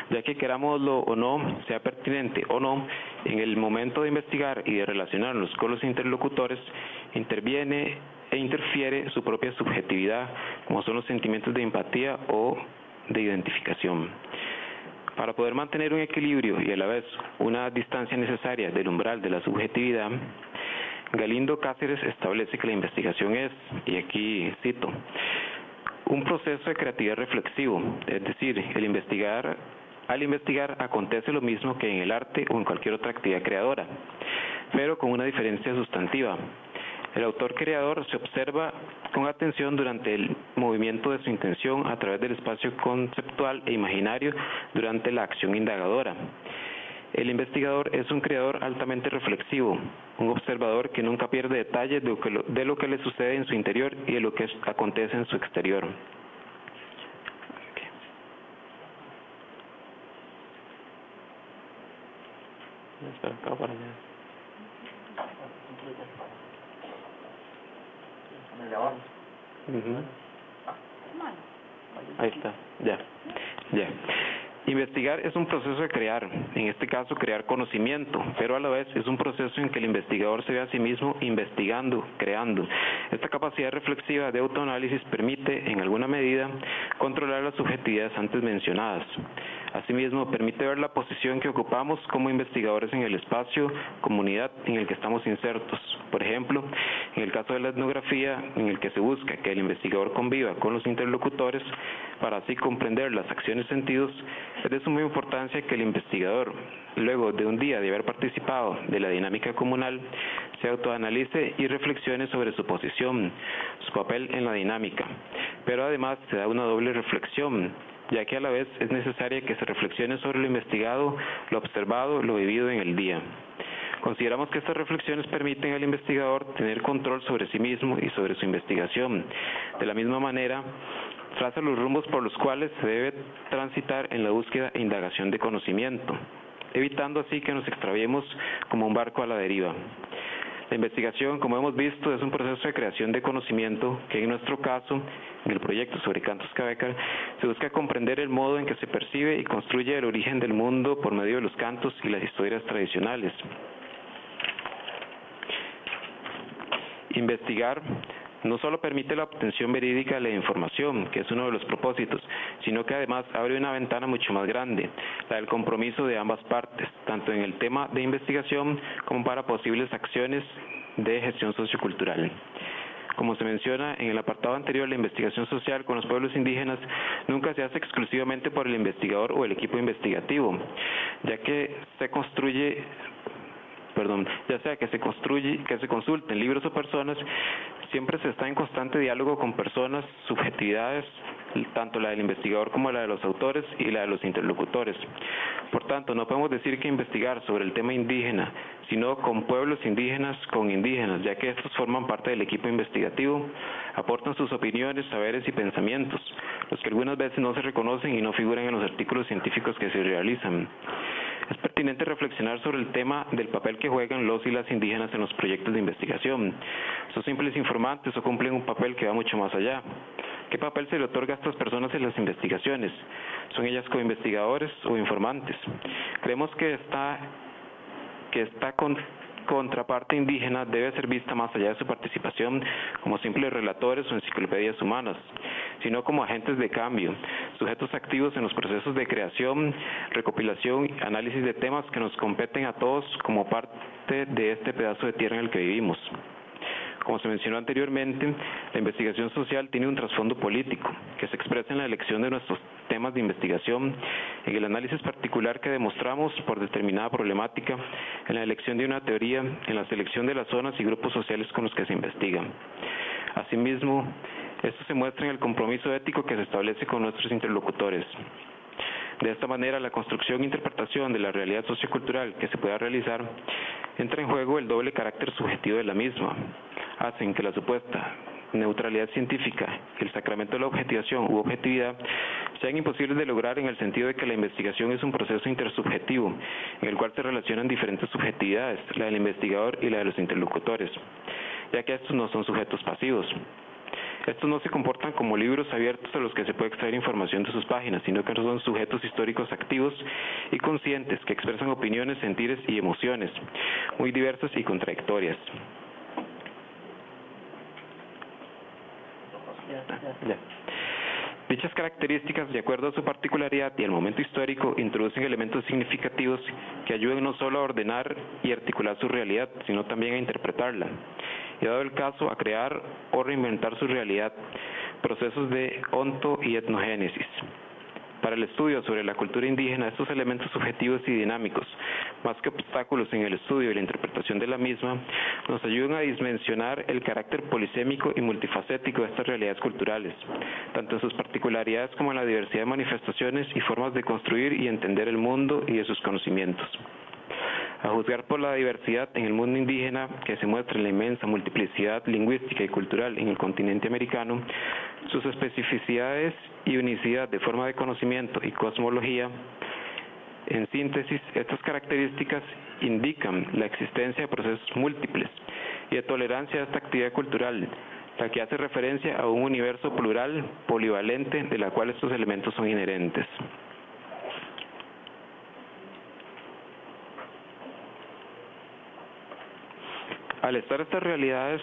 ya que querámoslo o no, sea pertinente o no, en el momento de investigar y de relacionarnos con los interlocutores, interviene e interfiere su propia subjetividad, como son los sentimientos de empatía o de identificación. Para poder mantener un equilibrio y a la vez una distancia necesaria del umbral de la subjetividad, Galindo Cáceres establece que la investigación es, y aquí cito, un proceso de creatividad reflexivo, es decir, el investigar Al investigar acontece lo mismo que en el arte o en cualquier otra actividad creadora, pero con una diferencia sustantiva. El autor creador se observa con atención durante el movimiento de su intención a través del espacio conceptual e imaginario durante la acción indagadora. El investigador es un creador altamente reflexivo, un observador que nunca pierde detalles de lo, que, de lo que le sucede en su interior y de lo que acontece en su exterior. Ahí está, ya, ya. Investigar es un proceso de crear, en este caso crear conocimiento, pero a la vez es un proceso en que el investigador se ve a sí mismo investigando, creando. Esta capacidad reflexiva de autoanálisis permite, en alguna medida, controlar las subjetividades antes mencionadas. Asimismo, permite ver la posición que ocupamos como investigadores en el espacio, comunidad en el que estamos insertos. Por ejemplo, en el caso de la etnografía, en el que se busca que el investigador conviva con los interlocutores para así comprender las acciones sentidos, es de suma importancia que el investigador, luego de un día de haber participado de la dinámica comunal, se autoanalice y reflexione sobre su posición, su papel en la dinámica. Pero además se da una doble reflexión ya que a la vez es necesaria que se reflexione sobre lo investigado, lo observado, lo vivido en el día. Consideramos que estas reflexiones permiten al investigador tener control sobre sí mismo y sobre su investigación. De la misma manera, traza los rumbos por los cuales se debe transitar en la búsqueda e indagación de conocimiento, evitando así que nos extraviemos como un barco a la deriva. La investigación, como hemos visto, es un proceso de creación de conocimiento que en nuestro caso, en el proyecto sobre Cantos Cabecar, se busca comprender el modo en que se percibe y construye el origen del mundo por medio de los cantos y las historias tradicionales. Investigar no solo permite la obtención verídica de la información, que es uno de los propósitos, sino que además abre una ventana mucho más grande, la del compromiso de ambas partes, tanto en el tema de investigación como para posibles acciones de gestión sociocultural. Como se menciona en el apartado anterior, la investigación social con los pueblos indígenas nunca se hace exclusivamente por el investigador o el equipo investigativo, ya que se construye perdón, ya sea que se construye, que se consulten libros o personas, siempre se está en constante diálogo con personas, subjetividades, tanto la del investigador como la de los autores y la de los interlocutores. Por tanto, no podemos decir que investigar sobre el tema indígena, sino con pueblos indígenas, con indígenas, ya que estos forman parte del equipo investigativo, aportan sus opiniones, saberes y pensamientos, los que algunas veces no se reconocen y no figuran en los artículos científicos que se realizan. Es pertinente reflexionar sobre el tema del papel que juegan los y las indígenas en los proyectos de investigación. ¿Son simples informantes o cumplen un papel que va mucho más allá? ¿Qué papel se le otorga a estas personas en las investigaciones? ¿Son ellas co-investigadores o informantes? Creemos que está que está con contraparte indígena debe ser vista más allá de su participación como simples relatores o enciclopedias humanas, sino como agentes de cambio, sujetos activos en los procesos de creación, recopilación y análisis de temas que nos competen a todos como parte de este pedazo de tierra en el que vivimos. Como se mencionó anteriormente, la investigación social tiene un trasfondo político que se expresa en la elección de nuestros temas de investigación, en el análisis particular que demostramos por determinada problemática, en la elección de una teoría, en la selección de las zonas y grupos sociales con los que se investiga. Asimismo, esto se muestra en el compromiso ético que se establece con nuestros interlocutores. De esta manera, la construcción e interpretación de la realidad sociocultural que se pueda realizar entra en juego el doble carácter subjetivo de la misma, hacen que la supuesta neutralidad científica el sacramento de la objetivación u objetividad sean imposibles de lograr en el sentido de que la investigación es un proceso intersubjetivo en el cual se relacionan diferentes subjetividades, la del investigador y la de los interlocutores, ya que estos no son sujetos pasivos. Estos no se comportan como libros abiertos a los que se puede extraer información de sus páginas, sino que son sujetos históricos activos y conscientes que expresan opiniones, sentires y emociones muy diversas y contradictorias. Dichas características, de acuerdo a su particularidad y al momento histórico, introducen elementos significativos que ayuden no solo a ordenar y articular su realidad, sino también a interpretarla. Y dado el caso, a crear o reinventar su realidad, procesos de onto y etnogénesis. Para el estudio sobre la cultura indígena, estos elementos subjetivos y dinámicos, más que obstáculos en el estudio y la interpretación de la misma, nos ayudan a dimensionar el carácter polisémico y multifacético de estas realidades culturales, tanto en sus particularidades como en la diversidad de manifestaciones y formas de construir y entender el mundo y de sus conocimientos. A juzgar por la diversidad en el mundo indígena que se muestra en la inmensa multiplicidad lingüística y cultural en el continente americano, sus especificidades y unicidad de forma de conocimiento y cosmología, en síntesis, estas características indican la existencia de procesos múltiples y de tolerancia a esta actividad cultural, la que hace referencia a un universo plural, polivalente, de la cual estos elementos son inherentes. Al estar estas realidades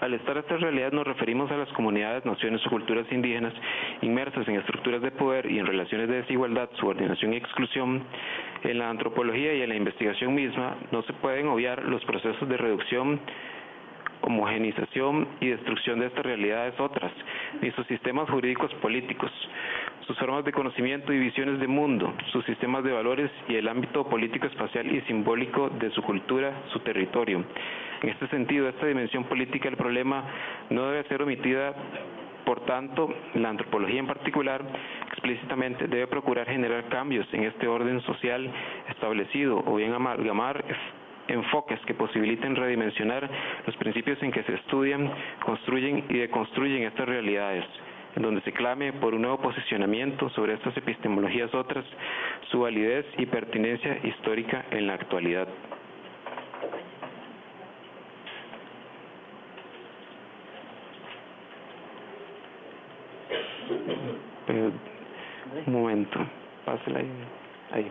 al estar estas realidades nos referimos a las comunidades, naciones o culturas indígenas inmersas en estructuras de poder y en relaciones de desigualdad, subordinación y exclusión. En la antropología y en la investigación misma no se pueden obviar los procesos de reducción homogenización y destrucción de estas realidades otras, ni sus sistemas jurídicos políticos, sus formas de conocimiento y visiones de mundo, sus sistemas de valores y el ámbito político, espacial y simbólico de su cultura, su territorio. En este sentido, esta dimensión política del problema no debe ser omitida por tanto, la antropología en particular explícitamente debe procurar generar cambios en este orden social establecido o bien amalgamar enfoques que posibiliten redimensionar los principios en que se estudian, construyen y deconstruyen estas realidades, en donde se clame por un nuevo posicionamiento sobre estas epistemologías otras, su validez y pertinencia histórica en la actualidad. Eh, un momento, pásela ahí. ahí.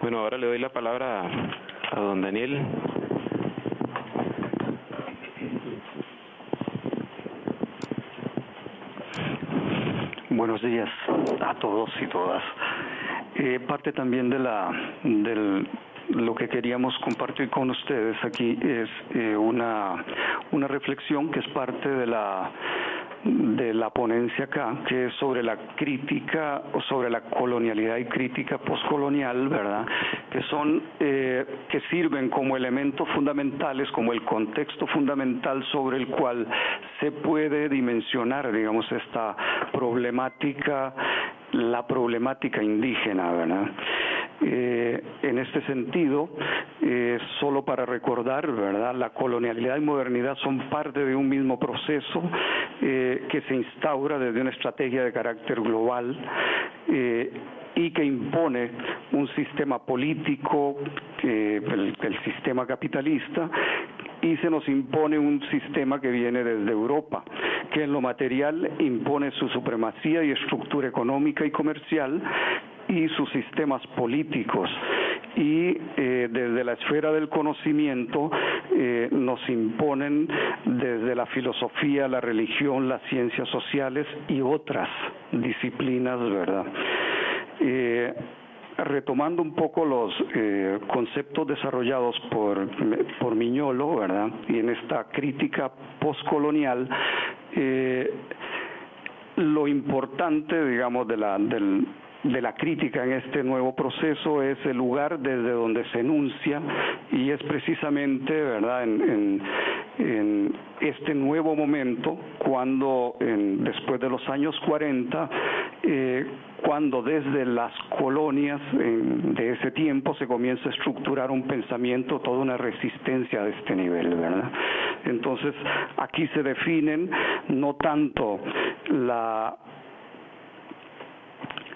Bueno, ahora le doy la palabra a don Daniel. Buenos días a todos y todas. Eh, parte también de la del lo que queríamos compartir con ustedes aquí es eh, una, una reflexión que es parte de la de la ponencia acá, que es sobre la crítica o sobre la colonialidad y crítica postcolonial, ¿verdad? Que son, eh, que sirven como elementos fundamentales, como el contexto fundamental sobre el cual se puede dimensionar, digamos, esta problemática, la problemática indígena, ¿verdad? Eh, en este sentido, eh, solo para recordar, ¿verdad? La colonialidad y modernidad son parte de un mismo proceso eh, que se instaura desde una estrategia de carácter global eh, y que impone un sistema político, el, el sistema capitalista, y se nos impone un sistema que viene desde Europa, que en lo material impone su supremacía y estructura económica y comercial y sus sistemas políticos y eh, desde la esfera del conocimiento eh, nos imponen desde la filosofía, la religión, las ciencias sociales y otras disciplinas, ¿verdad? Eh, retomando un poco los conceptos desarrollados por, por Miñolo, ¿verdad? Y en esta crítica postcolonial, lo importante, digamos, de la, del, de la crítica en este nuevo proceso es el lugar desde donde se enuncia y es precisamente verdad en, este nuevo momento cuando después de los años 40 eh, cuando desde las colonias de ese tiempo se comienza a estructurar un pensamiento, toda una resistencia de este nivel, ¿verdad? Entonces, aquí se definen no tanto la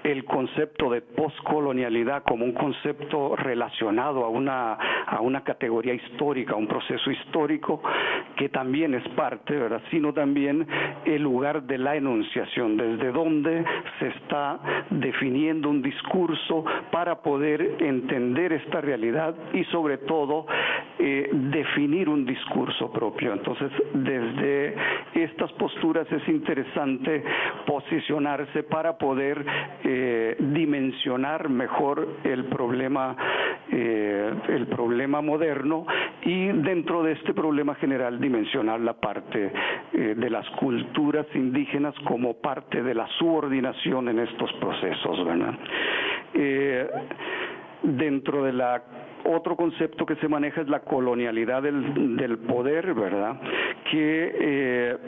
el concepto de poscolonialidad como un concepto relacionado a una, a una categoría histórica, un proceso histórico que también es parte, ¿verdad? sino también el lugar de la enunciación, desde donde se está definiendo un discurso para poder entender esta realidad y sobre todo eh, definir un discurso propio. Entonces, desde estas posturas es interesante posicionarse para poder eh, dimensionar mejor el problema eh, el problema moderno y dentro de este problema general dimensionar la parte eh, de las culturas indígenas como parte de la subordinación en estos procesos, ¿verdad? Eh, dentro de la otro concepto que se maneja es la colonialidad del, del poder, ¿verdad? Que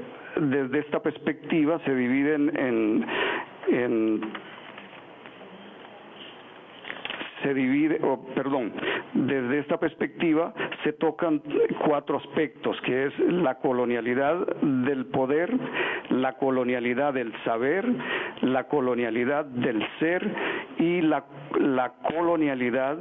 desde esta perspectiva se dividen en, en se divide, o perdón, desde esta perspectiva se tocan cuatro aspectos, que es la colonialidad del poder, la colonialidad del saber, la colonialidad del ser y la, la colonialidad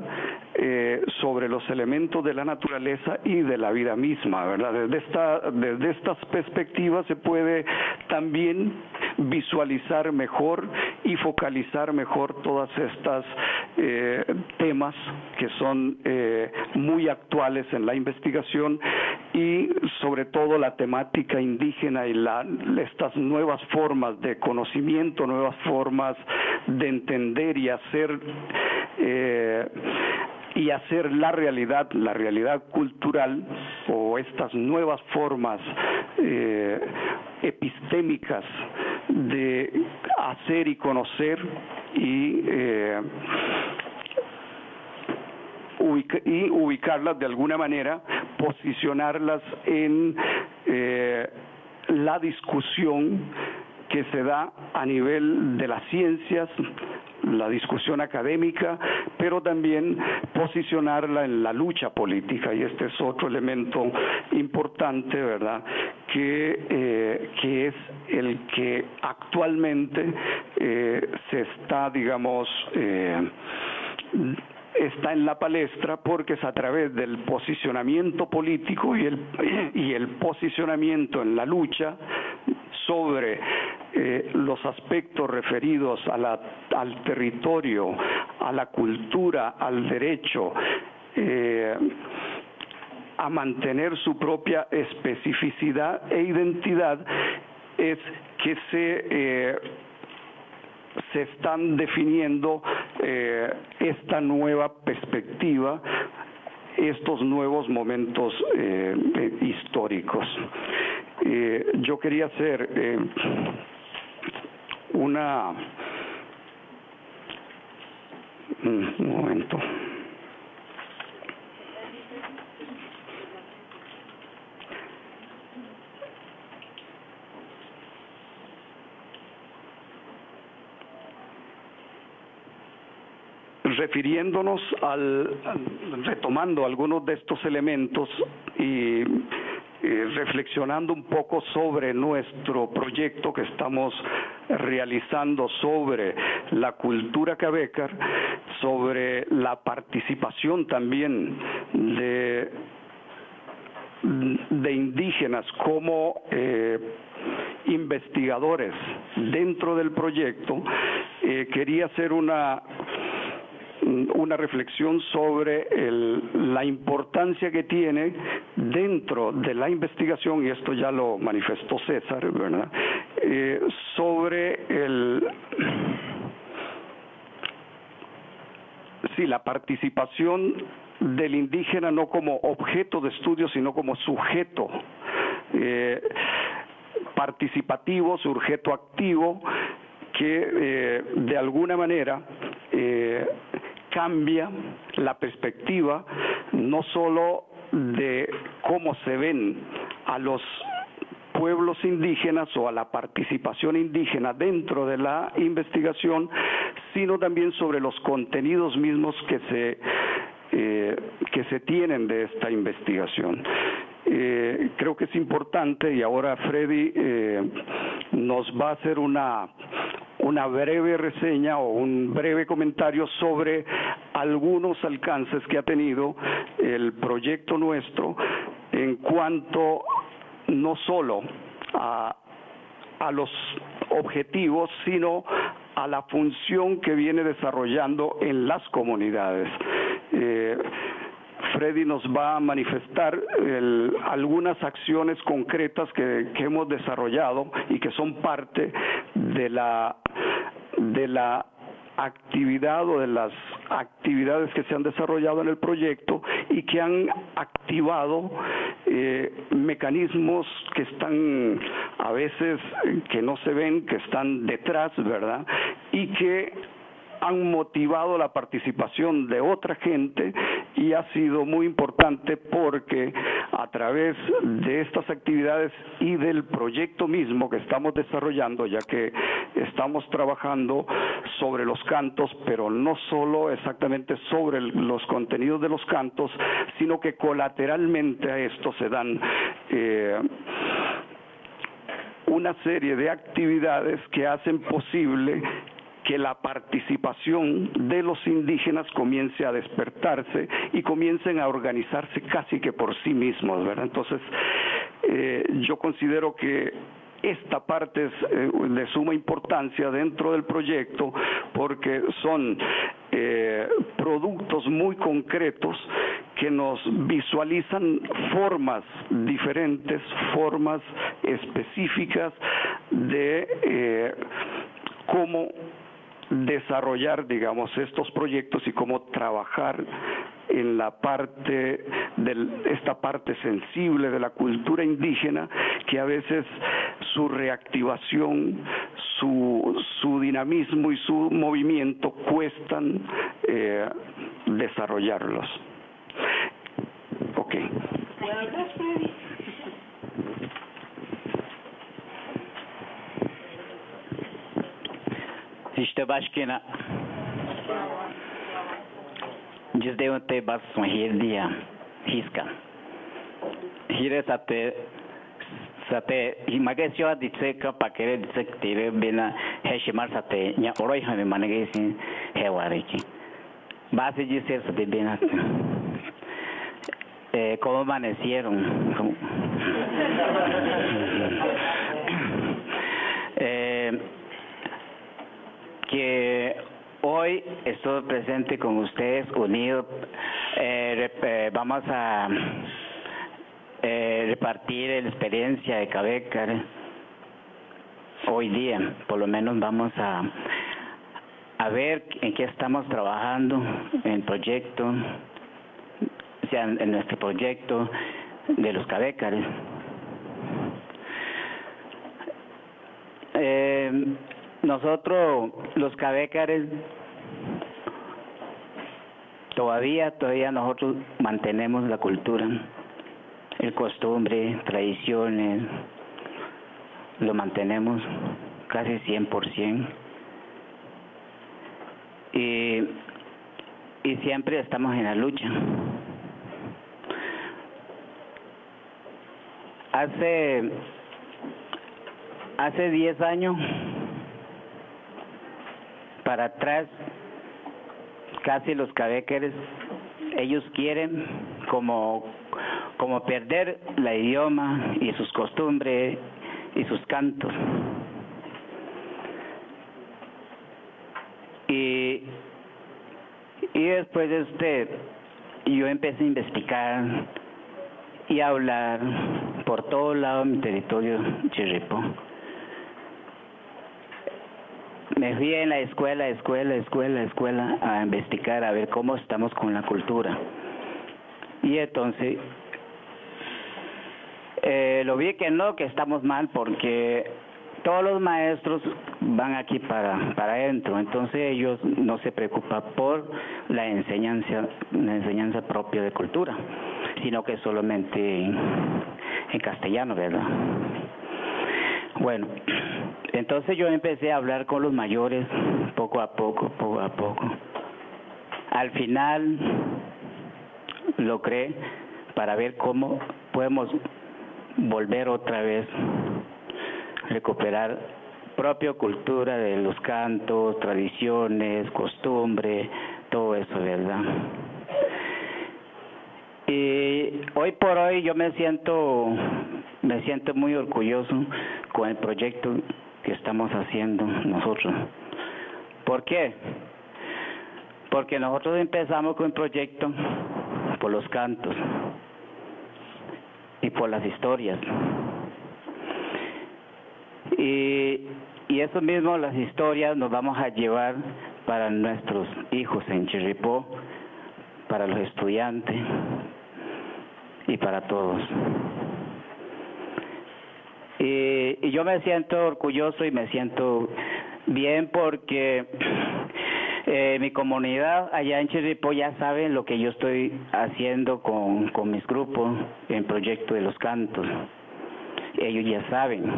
eh, sobre los elementos de la naturaleza y de la vida misma, ¿verdad? Desde, esta, desde estas perspectivas se puede también visualizar mejor y focalizar mejor todas estas eh, temas que son eh, muy actuales en la investigación y sobre todo la temática indígena y la, estas nuevas formas de conocimiento, nuevas formas de entender y hacer eh, y hacer la realidad, la realidad cultural o estas nuevas formas eh, epistémicas de hacer y conocer y, eh, y ubicarlas de alguna manera, posicionarlas en eh, la discusión que se da a nivel de las ciencias, la discusión académica, pero también posicionarla en la lucha política y este es otro elemento importante, ¿verdad? Que, eh, que es el que actualmente eh, se está, digamos, está en la palestra porque es a través del posicionamiento político y el, y el posicionamiento en la lucha sobre eh, los aspectos referidos a al territorio, a la cultura, al derecho, eh, a mantener su propia especificidad e identidad, es que se eh, se están definiendo esta nueva perspectiva, estos nuevos momentos históricos. yo quería hacer una... Un momento. Refiriéndonos al, retomando algunos de estos elementos y reflexionando un poco sobre nuestro proyecto que estamos realizando sobre la cultura cabecar, sobre la participación también de, de indígenas como eh, investigadores dentro del proyecto, eh, quería hacer una una reflexión sobre la importancia que tiene dentro de la investigación, y esto ya lo manifestó César, ¿verdad? Eh, sobre el sí, la participación del indígena no como objeto de estudio, sino como sujeto eh, participativo, sujeto activo, que eh, de alguna manera cambia la perspectiva no solo de cómo se ven a los pueblos indígenas o a la participación indígena dentro de la investigación, sino también sobre los contenidos mismos que se, eh, que se tienen de esta investigación. Eh, creo que es importante y ahora Freddy eh, nos va a hacer una una breve reseña o un breve comentario sobre algunos alcances que ha tenido el proyecto nuestro en cuanto no solo a, los objetivos, sino a la función que viene desarrollando en las comunidades. Eh, Freddy nos va a manifestar algunas acciones concretas que, hemos desarrollado y que son parte de la, de la actividad o de las actividades que se han desarrollado en el proyecto y que han activado eh, mecanismos que están a veces que no se ven, que están detrás, ¿verdad? Y que han motivado la participación de otra gente y ha sido muy importante porque a través de estas actividades y del proyecto mismo que estamos desarrollando, ya que estamos trabajando sobre los cantos, pero no solo exactamente sobre los contenidos de los cantos, sino que colateralmente a esto se dan eh, una serie de actividades que hacen posible que la participación de los indígenas comience a despertarse y comiencen a organizarse casi que por sí mismos, ¿verdad? Entonces, eh, yo considero que esta parte es eh, de suma importancia dentro del proyecto porque son eh, productos muy concretos que nos visualizan formas diferentes, formas específicas de eh, cómo desarrollar, digamos, estos proyectos y cómo trabajar en la parte de esta parte sensible de la cultura indígena que a veces su reactivación, su, su dinamismo y su movimiento cuestan eh, desarrollarlos. Okay. İşte başkena Jizde unte bas hirdia hiska. Hire sate sate himagesio ditse ka pakere ditse tire bena heshimar sate nya oroi hame manegesi hewariki. Base dice sate bena. Eh, ¿Cómo amanecieron? eh, que hoy estoy presente con ustedes unidos. Eh, eh, vamos a eh, repartir la experiencia de Cabecar hoy día. Por lo menos vamos a, a ver en qué estamos trabajando en el proyecto, o sea, en nuestro proyecto de los Cabecares. Eh, nosotros los cabécares todavía todavía nosotros mantenemos la cultura el costumbre tradiciones lo mantenemos casi 100% y y siempre estamos en la lucha. Hace hace 10 años para atrás, casi los cabéqueres, ellos quieren como, como perder la idioma y sus costumbres y sus cantos. Y, y después de este, yo empecé a investigar y a hablar por todo lado de mi territorio chirripo me fui en la escuela, escuela, escuela, escuela a investigar, a ver cómo estamos con la cultura. Y entonces eh, lo vi que no, que estamos mal porque todos los maestros van aquí para, para adentro, entonces ellos no se preocupan por la enseñanza, la enseñanza propia de cultura, sino que solamente en castellano, ¿verdad? Bueno, entonces yo empecé a hablar con los mayores poco a poco, poco a poco. Al final logré para ver cómo podemos volver otra vez, recuperar propia cultura de los cantos, tradiciones, costumbre, todo eso, ¿verdad? Hoy por hoy yo me siento me siento muy orgulloso con el proyecto que estamos haciendo nosotros. ¿Por qué? Porque nosotros empezamos con el proyecto por los cantos y por las historias. Y, y eso mismo, las historias, nos vamos a llevar para nuestros hijos en Chirripó, para los estudiantes y para todos. Y, yo me siento orgulloso y me siento bien porque eh, mi comunidad allá en Chirripó ya saben lo que yo estoy haciendo con, con mis grupos en Proyecto de los Cantos. Ellos ya saben.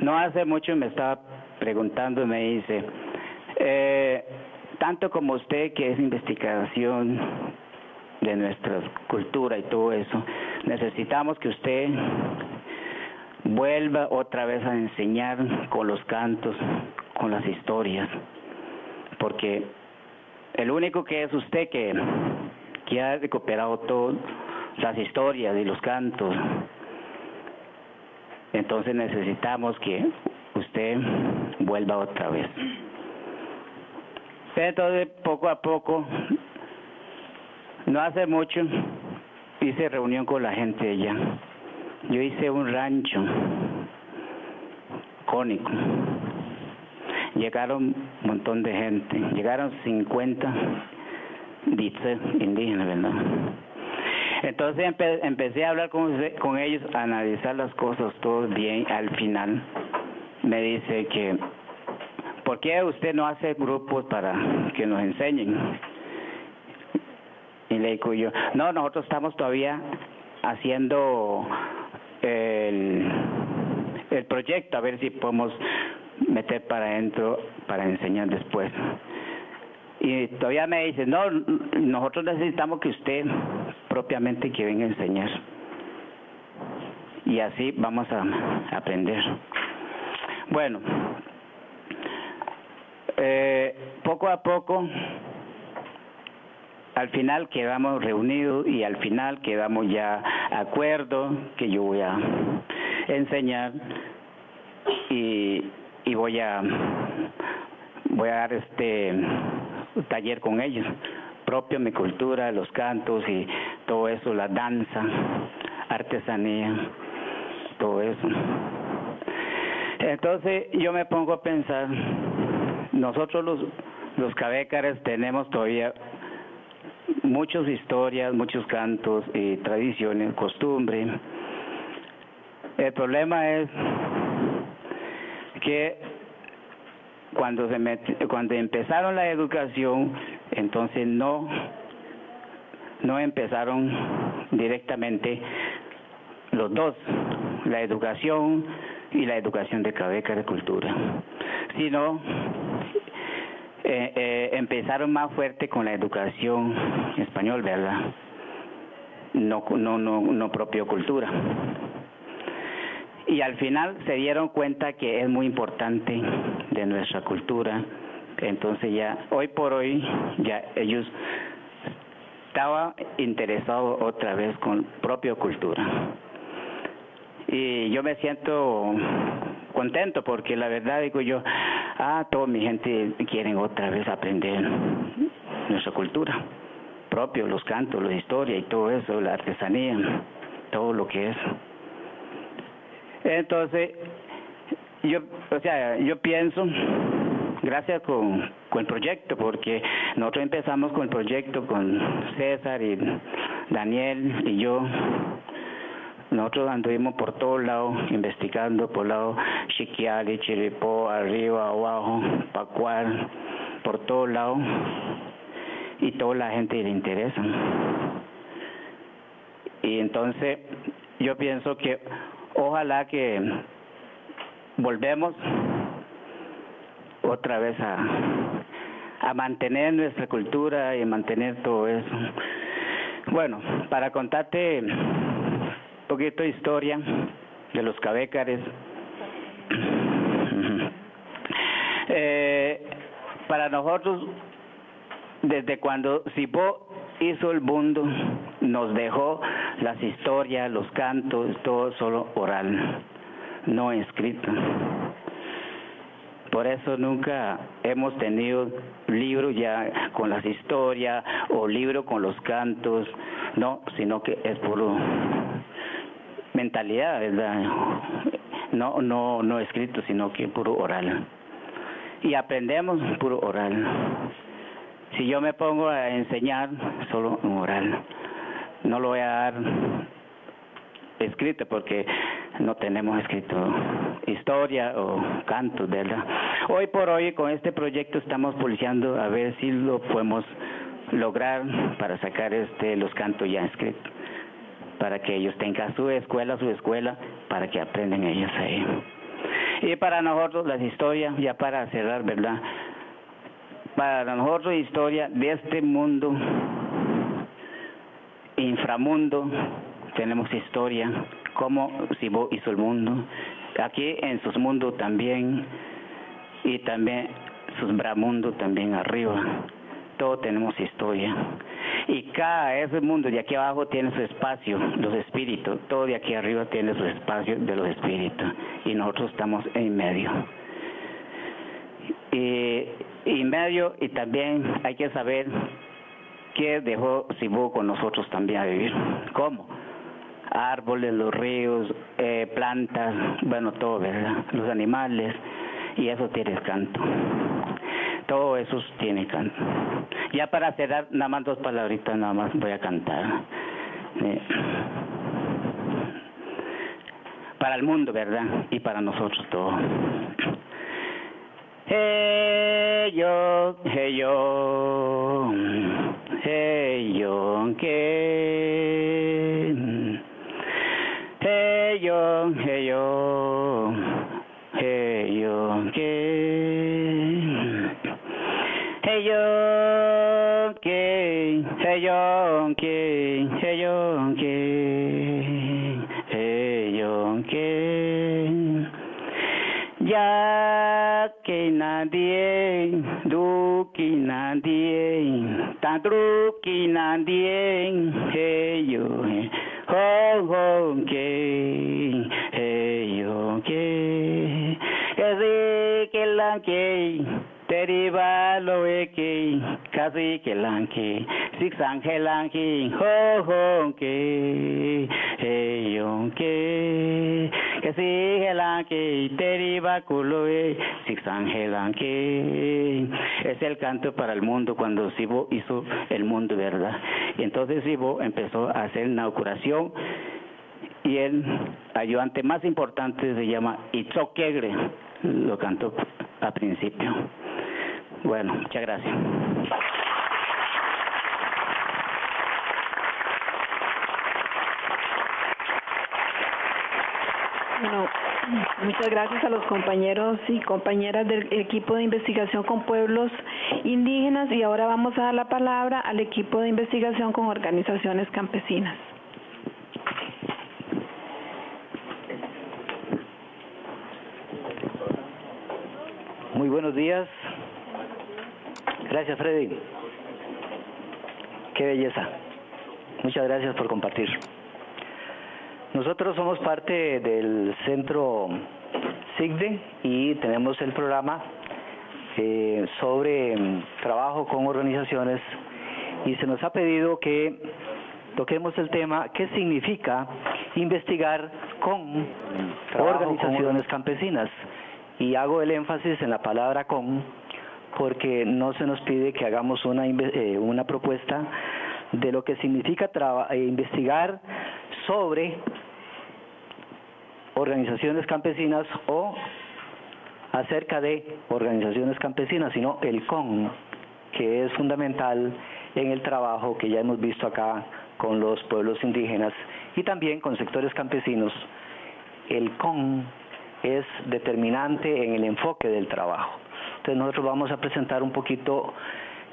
No hace mucho me estaba preguntando, me dice, eh, tanto como usted que es investigación de nuestra cultura y todo eso, necesitamos que usted vuelva otra vez a enseñar con los cantos, con las historias, porque el único que es usted que, que ha recuperado todas las historias y los cantos, entonces necesitamos que usted vuelva otra vez. Entonces, poco a poco, no hace mucho, hice reunión con la gente allá. Yo hice un rancho cónico. Llegaron un montón de gente, llegaron 50 dice indígenas, ¿verdad? Entonces empecé a hablar con, con ellos, a analizar las cosas todo bien. Al final me dice que, ¿por qué usted no hace grupos para que nos enseñen? No, nosotros estamos todavía haciendo el, proyecto, a ver si podemos meter para adentro para enseñar después. Y todavía me dice, no, nosotros necesitamos que usted propiamente que venga a enseñar. Y así vamos a aprender. Bueno, eh, poco a poco, al final quedamos reunidos y al final quedamos ya acuerdo que yo voy a enseñar y, voy a voy a dar este taller con ellos. Propio mi cultura los cantos y todo eso la danza artesanía todo eso. Entonces yo me pongo a pensar, nosotros los, los tenemos todavía muchas historias, muchos cantos y tradiciones, costumbres. El problema es que cuando se cuando empezaron la educación, entonces no no empezaron directamente los dos, la educación y la educación de Cabeca de Cultura, sino eh, eh, empezaron más fuerte con la educación español, ¿verdad? No, no, no, no propio cultura. Y al final se dieron cuenta que es muy importante de nuestra cultura. Entonces ya, hoy por hoy, ya ellos estaban interesados otra vez con propia cultura y yo me siento contento porque la verdad digo yo, ah, toda mi gente quieren otra vez aprender nuestra cultura propio, los cantos, la historia y todo eso, la artesanía, todo lo que es. Entonces, yo, o sea, yo pienso, gracias con, con el proyecto, porque nosotros empezamos con el proyecto con César y Daniel y yo, nosotros anduvimos por todos lados, investigando por lado Chiquiali, Chiripó, arriba, abajo, Pacuar, por todos lados, y toda la gente le interesa. Y entonces yo pienso que ojalá que volvemos otra vez a, a mantener nuestra cultura y mantener todo eso. Bueno, para contarte poquito de historia de los cabécares. Eh, para nosotros, desde cuando Sipó hizo el mundo, nos dejó las historias, los cantos, todo solo oral, no escrito. Por eso nunca hemos tenido libro ya con las historias o libro con los cantos, no, sino que es puro mentalidad, ¿verdad? No, no, no escrito, sino que puro oral. y aprendemos puro oral. Si yo me pongo a enseñar solo en oral, no lo voy a dar escrito porque no tenemos escrito historia o canto, ¿verdad? Hoy por hoy con este proyecto estamos policiando a ver si lo podemos lograr para sacar este los cantos ya escritos para que ellos tengan su escuela, su escuela, para que aprendan ellos ahí. Y para nosotros las historias, ya para cerrar, ¿verdad? Para nosotros historia de este mundo, inframundo, tenemos historia, cómo Sibo hizo el mundo, aquí en sus mundos también, y también sus bramundos también arriba, todos tenemos historia. Y cada ese mundo de aquí abajo tiene su espacio, los espíritus, todo de aquí arriba tiene su espacio de los espíritus, y nosotros estamos en medio. Y, en medio, y también hay que saber qué dejó Sibú con nosotros también a vivir. ¿Cómo? árboles, los ríos, eh, plantas, bueno, todo, ¿verdad? Los animales, y eso tiene canto. Todo eso tiene canto. Ya para cerrar, nada más dos palabritas, nada más voy a cantar. Eh, para el mundo, ¿verdad? Y para nosotros todo. Hey yo, hey yo, hey yo, que Hey yo, hey yo, hey yo, que, hey yo, que, hey yo, que, hey yo, que, hey yo, que, ya que nadie, du que nadie, tan que nadie, hey yo, hey ho ho ke hey yo ke kasi ke lang ke teri ba lo e ke kasi ke lang ke sik sang ke lang ke ho ho ke hey yo ke kasi ke lang ke teri ba kulo e sik sang ke lang ke es el canto para el mundo cuando Sibo hizo el mundo verdad y entonces Sibo empezó a hacer inauguración y el ayudante más importante se llama Itzokegre, lo cantó a principio. Bueno, muchas gracias. Bueno, muchas gracias a los compañeros y compañeras del equipo de investigación con pueblos indígenas y ahora vamos a dar la palabra al equipo de investigación con organizaciones campesinas. Muy buenos días. Gracias, Freddy. Qué belleza. Muchas gracias por compartir. Nosotros somos parte del centro SIGDE y tenemos el programa eh, sobre trabajo con organizaciones y se nos ha pedido que toquemos el tema qué significa investigar con organizaciones campesinas y hago el énfasis en la palabra con porque no se nos pide que hagamos una, eh, propuesta de lo que significa eh, investigar sobre organizaciones campesinas o acerca de organizaciones campesinas, sino el con, que es fundamental en el trabajo que ya hemos visto acá con los pueblos indígenas y también con sectores campesinos. El con es determinante en el enfoque del trabajo. Entonces nosotros vamos a presentar un poquito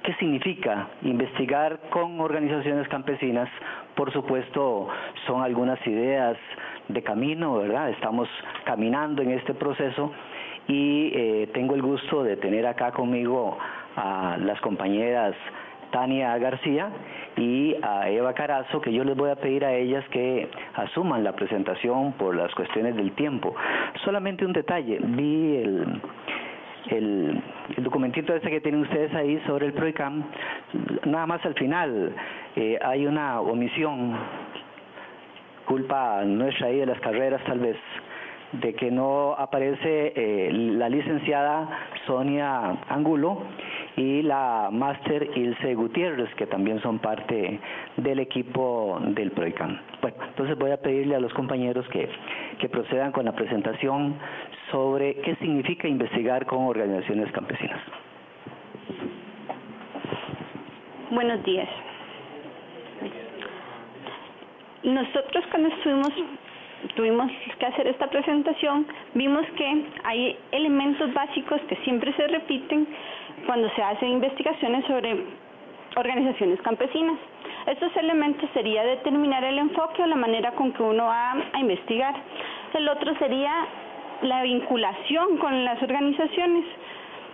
qué significa investigar con organizaciones campesinas. Por supuesto, son algunas ideas de camino, ¿verdad? Estamos caminando en este proceso y eh, tengo el gusto de tener acá conmigo a las compañeras Tania García y a Eva Carazo, que yo les voy a pedir a ellas que asuman la presentación por las cuestiones del tiempo. Solamente un detalle, vi el, el, el documentito ese que tienen ustedes ahí sobre el PROICAM, nada más al final eh, hay una omisión, culpa nuestra ahí de las carreras tal vez, de que no aparece eh, la licenciada Sonia Angulo y la máster Ilse Gutiérrez, que también son parte del equipo del PROICAN. Bueno, entonces voy a pedirle a los compañeros que, que procedan con la presentación sobre qué significa investigar con organizaciones campesinas. Buenos días. Nosotros cuando estuvimos tuvimos que hacer esta presentación, vimos que hay elementos básicos que siempre se repiten cuando se hacen investigaciones sobre organizaciones campesinas. Estos elementos sería determinar el enfoque o la manera con que uno va a investigar. El otro sería la vinculación con las organizaciones,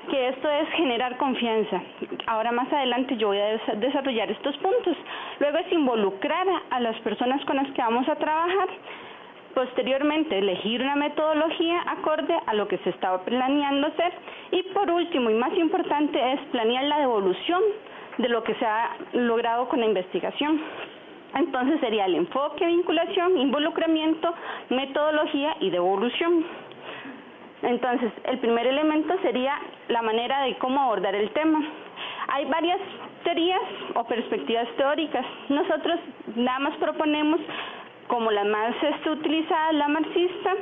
que esto es generar confianza. Ahora más adelante yo voy a desarrollar estos puntos. Luego es involucrar a las personas con las que vamos a trabajar Posteriormente, elegir una metodología acorde a lo que se estaba planeando hacer. Y por último, y más importante, es planear la devolución de lo que se ha logrado con la investigación. Entonces sería el enfoque, vinculación, involucramiento, metodología y devolución. Entonces, el primer elemento sería la manera de cómo abordar el tema. Hay varias teorías o perspectivas teóricas. Nosotros nada más proponemos como la más este, utilizada, la marxista,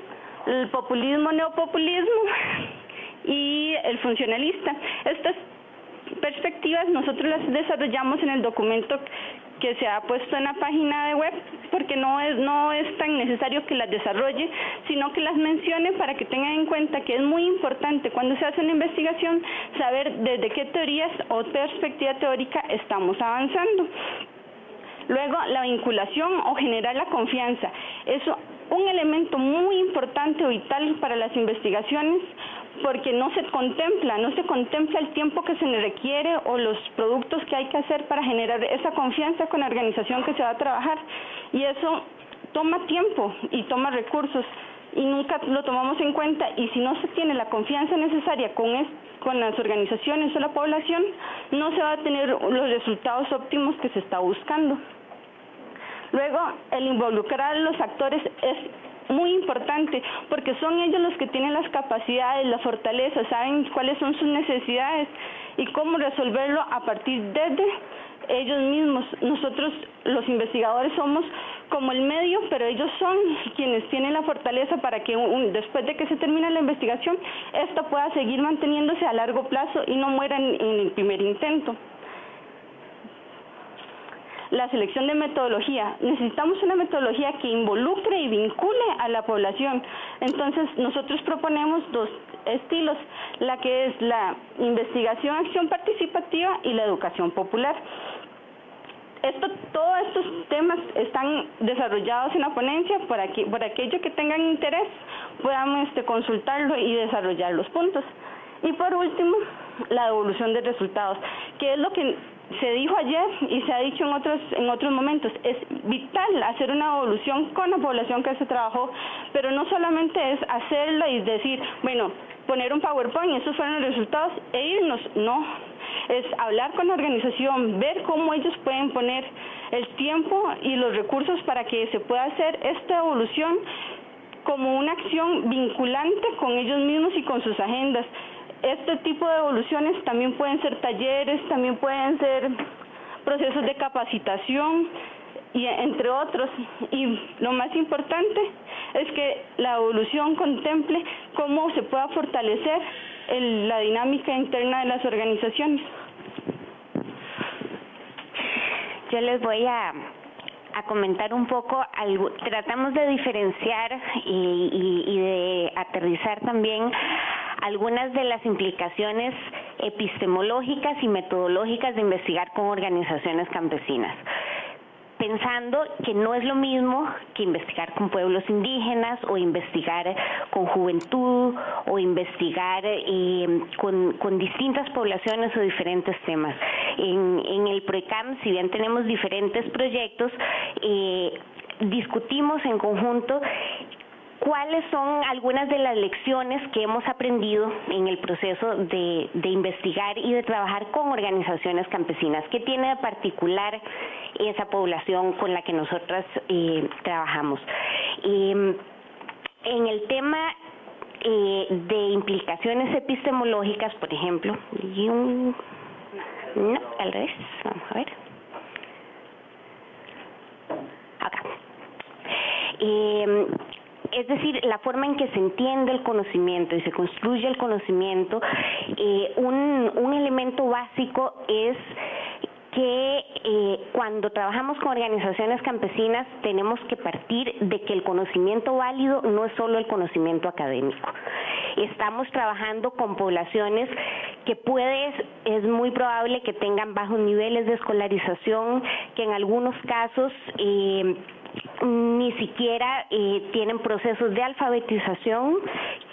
el populismo, neopopulismo y el funcionalista. Estas perspectivas nosotros las desarrollamos en el documento que se ha puesto en la página de web porque no es no es tan necesario que las desarrolle sino que las mencione para que tengan en cuenta que es muy importante cuando se hace una investigación saber desde qué teorías o perspectiva teórica estamos avanzando Luego, la vinculación o generar la confianza. Es un elemento muy importante vital para las investigaciones porque no se contempla, no se contempla el tiempo que se le requiere o los productos que hay que hacer para generar esa confianza con la organización que se va a trabajar. Y eso toma tiempo y toma recursos y nunca lo tomamos en cuenta y si no se tiene la confianza necesaria con las organizaciones o la población, no se va a tener los resultados óptimos que se está buscando. Luego, el involucrar a los actores es muy importante porque son ellos los que tienen las capacidades, la fortaleza, saben cuáles son sus necesidades y cómo resolverlo a partir de ellos mismos. Nosotros los investigadores somos como el medio, pero ellos son quienes tienen la fortaleza para que después de que se termine la investigación, esta pueda seguir manteniéndose a largo plazo y no muera en el primer intento la selección de metodología. Necesitamos una metodología que involucre y vincule a la población. Entonces, nosotros proponemos dos estilos, la que es la investigación, acción participativa y la educación popular. Esto, todos estos temas están desarrollados en la ponencia por, aquí, por aquello que tengan interés podamos este, consultarlo y desarrollar los puntos. Y por último, la devolución de resultados, que es lo que se dijo ayer y se ha dicho en otros en otros momentos es vital hacer una evolución con la población que se trabajó pero no solamente es hacerla y decir bueno poner un PowerPoint esos fueron los resultados e irnos no es hablar con la organización ver cómo ellos pueden poner el tiempo y los recursos para que se pueda hacer esta evolución como una acción vinculante con ellos mismos y con sus agendas este tipo de evoluciones también pueden ser talleres, también pueden ser procesos de capacitación y entre otros. Y lo más importante es que la evolución contemple cómo se pueda fortalecer la dinámica interna de las organizaciones. Yo les voy a, comentar un poco, tratamos de diferenciar y de aterrizar también algunas de las implicaciones epistemológicas y metodológicas de investigar con organizaciones campesinas pensando que no es lo mismo que investigar con pueblos indígenas o investigar con juventud o investigar eh, con, distintas poblaciones o diferentes temas. En, el PROECAM, si bien tenemos diferentes proyectos, eh, discutimos en conjunto cuáles son algunas de las lecciones que hemos aprendido en el proceso de, investigar y de trabajar con organizaciones campesinas. ¿Qué tiene de particular esa población con la que nosotras eh, trabajamos? Em, en el tema eh, de implicaciones epistemológicas, por ejemplo. No, al revés, vamos a ver. Acá. Eh, es decir, la forma en que se entiende el conocimiento y se construye el conocimiento, eh, un, elemento básico es que eh, cuando trabajamos con organizaciones campesinas tenemos que partir de que el conocimiento válido no es solo el conocimiento académico. Estamos trabajando con poblaciones que puede, es muy probable que tengan bajos niveles de escolarización, que en algunos casos eh, ni siquiera eh, tienen procesos de alfabetización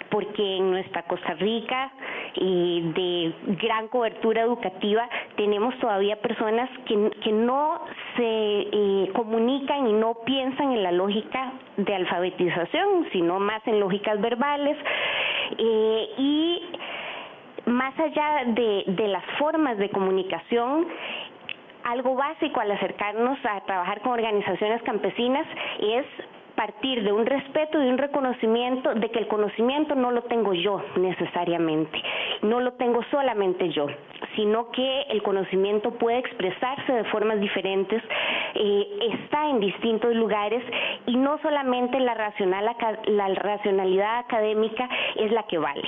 porque en nuestra Costa Rica de gran cobertura educativa tenemos todavía personas que, que no se eh, comunican y no piensan en la lógica de alfabetización, sino más en lógicas verbales. Eh, y más allá de, de las formas de comunicación, algo básico al acercarnos a trabajar con organizaciones campesinas es partir de un respeto y un reconocimiento de que el conocimiento no lo tengo yo necesariamente, no lo tengo solamente yo, sino que el conocimiento puede expresarse de formas diferentes, eh, está en distintos lugares y no solamente la, racional, la racionalidad académica es la que vale.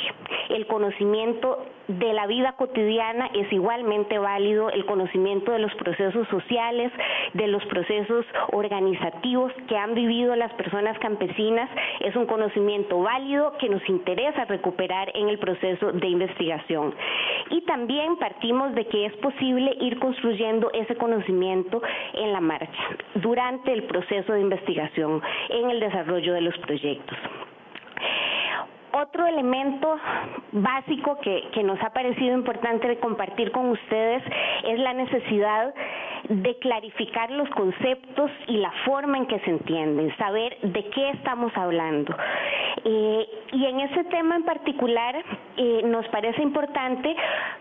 El conocimiento de la vida cotidiana es igualmente válido, el conocimiento de los procesos sociales, de los procesos organizativos que han vivido las personas campesinas es un conocimiento válido que nos interesa recuperar en el proceso de investigación. Y también partimos de que es posible ir construyendo ese conocimiento en la marcha, durante el proceso de investigación, en el desarrollo de los proyectos. Otro elemento básico que, nos ha parecido importante de compartir con ustedes es la necesidad de clarificar los conceptos y la forma en que se entienden, saber de qué estamos hablando. Eh, y en ese tema en particular eh, nos parece importante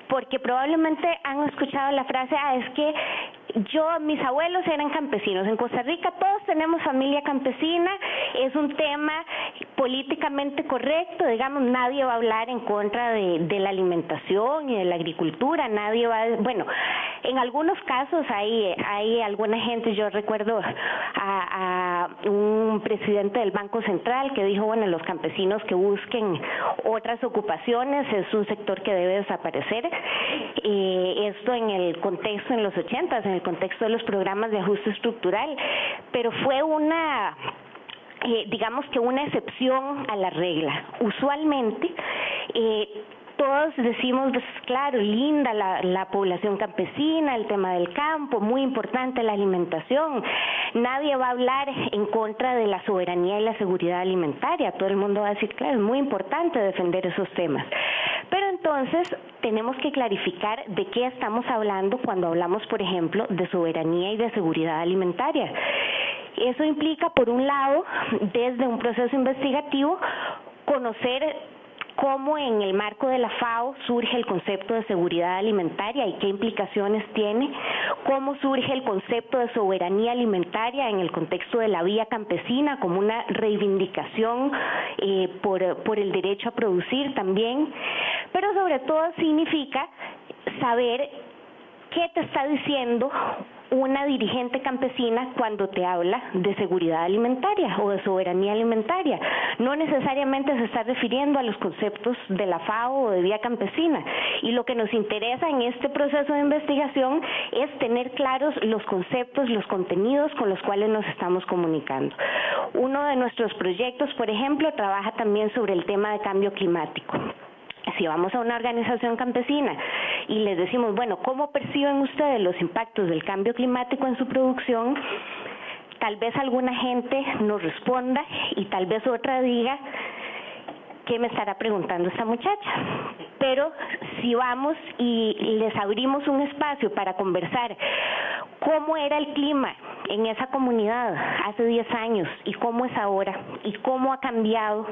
porque probablemente han escuchado la frase, ah, es que yo, mis abuelos eran campesinos. En Costa Rica todos tenemos familia campesina. Es un tema políticamente correcto. Digamos, nadie va a hablar en contra de, la alimentación y de la agricultura. Nadie va, a, bueno, en algunos casos hay, hay alguna gente, yo recuerdo a, un presidente del Banco Central que dijo, bueno, los campesinos que busquen otras ocupaciones es un sector que debe desaparecer. Esto en el contexto en los ochentas, en el contexto de los programas de ajuste estructural, pero fue una eh, digamos que una excepción a la regla. Usualmente eh, todos decimos, pues claro, linda la, la, población campesina, el tema del campo, muy importante la alimentación. Nadie va a hablar en contra de la soberanía y la seguridad alimentaria. Todo el mundo va a decir, claro, es muy importante defender esos temas. Pero entonces tenemos que clarificar de qué estamos hablando cuando hablamos, por ejemplo, de soberanía y de seguridad alimentaria. Eso implica, por un lado, desde un proceso investigativo, conocer cómo en el marco de la FAO surge el concepto de seguridad alimentaria y qué implicaciones tiene, cómo surge el concepto de soberanía alimentaria en el contexto de la vía campesina como una reivindicación eh, por, por el derecho a producir también, pero sobre todo significa saber qué te está diciendo una dirigente campesina cuando te habla de seguridad alimentaria o de soberanía alimentaria. No necesariamente se está refiriendo a los conceptos de la FAO o de vía campesina. Y lo que nos interesa en este proceso de investigación es tener claros los conceptos, los contenidos con los cuales nos estamos comunicando. Uno de nuestros proyectos, por ejemplo, trabaja también sobre el tema de cambio climático si vamos a una organización campesina y les decimos, bueno, ¿cómo perciben ustedes los impactos del cambio climático en su producción? Tal vez alguna gente nos responda y tal vez otra diga, ¿qué me estará preguntando esta muchacha? Pero si vamos y les abrimos un espacio para conversar cómo era el clima en esa comunidad hace 10 años y cómo es ahora y cómo ha cambiado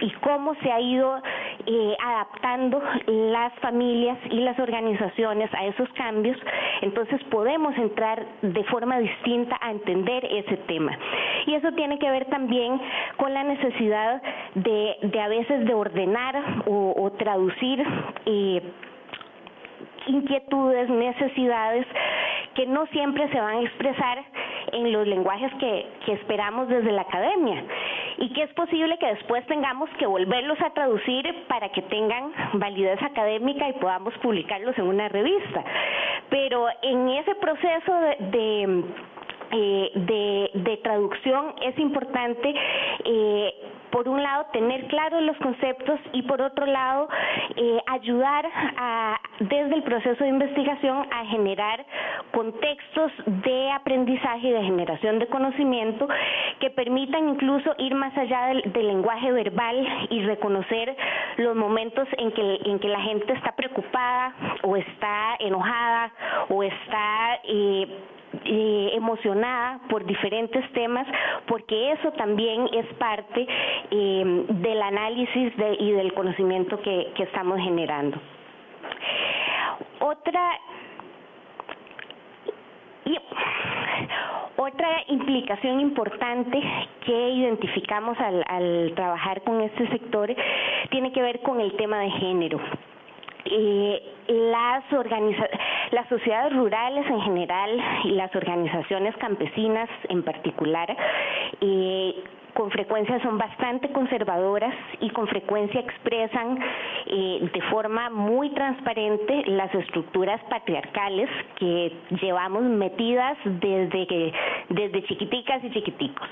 y cómo se ha ido eh, adaptando las familias y las organizaciones a esos cambios, entonces podemos entrar de forma distinta a entender ese tema. Y eso tiene que ver también con la necesidad de, de a de ordenar o, traducir eh, inquietudes, necesidades que no siempre se van a expresar en los lenguajes que, esperamos desde la academia y que es posible que después tengamos que volverlos a traducir para que tengan validez académica y podamos publicarlos en una revista. Pero en ese proceso de eh, de, traducción es importante eh, por un lado, tener claros los conceptos y por otro lado, eh, ayudar a, desde el proceso de investigación a generar contextos de aprendizaje y de generación de conocimiento que permitan incluso ir más allá del, del lenguaje verbal y reconocer los momentos en que, en que la gente está preocupada o está enojada o está eh, emocionada por diferentes temas, porque eso también es parte eh, del análisis de, y del conocimiento que, estamos generando. Otra otra implicación importante que identificamos al, al trabajar con este sector tiene que ver con el tema de género. Eh, las, las sociedades rurales en general y las organizaciones campesinas en particular eh, con frecuencia son bastante conservadoras y con frecuencia expresan eh, de forma muy transparente las estructuras patriarcales que llevamos metidas desde que desde chiquiticas y chiquiticos.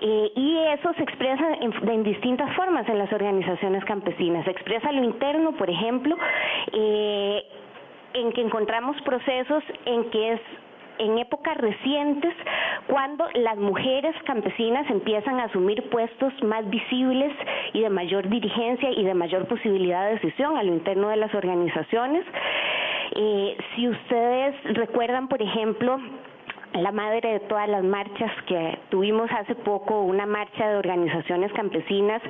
Eh, y eso se expresa en, en, distintas formas en las organizaciones campesinas. Se expresa lo interno, por ejemplo, eh, en que encontramos procesos en que es en épocas recientes cuando las mujeres campesinas empiezan a asumir puestos más visibles y de mayor dirigencia y de mayor posibilidad de decisión a lo interno de las organizaciones. Eh, si ustedes recuerdan, por ejemplo, la madre de todas las marchas que tuvimos hace poco, una marcha de organizaciones campesinas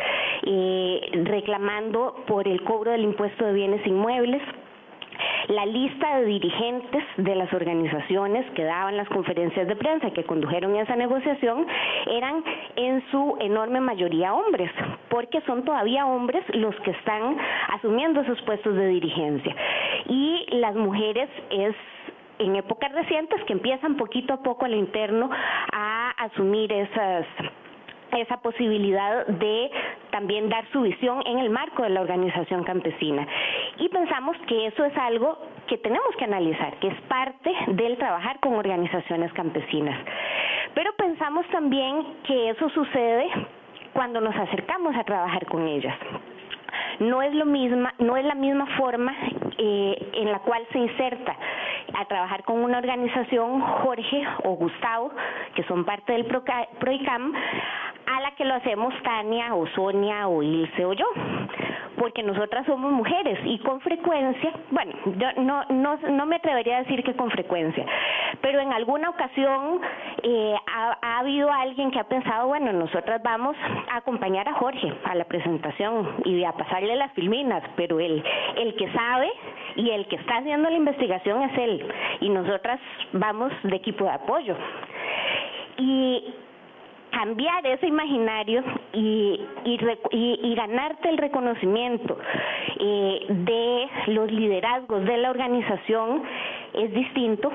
eh, reclamando por el cobro del impuesto de bienes inmuebles la lista de dirigentes de las organizaciones que daban las conferencias de prensa que condujeron esa negociación eran en su enorme mayoría hombres, porque son todavía hombres los que están asumiendo esos puestos de dirigencia. Y las mujeres es en épocas recientes que empiezan poquito a poco al interno a asumir esas esa posibilidad de también dar su visión en el marco de la organización campesina. Y pensamos que eso es algo que tenemos que analizar, que es parte del trabajar con organizaciones campesinas. Pero pensamos también que eso sucede cuando nos acercamos a trabajar con ellas no es lo misma, no es la misma forma eh, en la cual se inserta a trabajar con una organización Jorge o Gustavo, que son parte del PROICAM, a la que lo hacemos Tania o Sonia o Ilse o yo, porque nosotras somos mujeres y con frecuencia, bueno, yo no, no, no me atrevería a decir que con frecuencia, pero en alguna ocasión eh, ha, ha, habido alguien que ha pensado, bueno, nosotras vamos a acompañar a Jorge a la presentación y a pasarle las filminas, pero el, el que sabe y el que está haciendo la investigación es él y nosotras vamos de equipo de apoyo. Y cambiar ese imaginario y, y, y, y ganarte el reconocimiento eh, de los liderazgos de la organización es distinto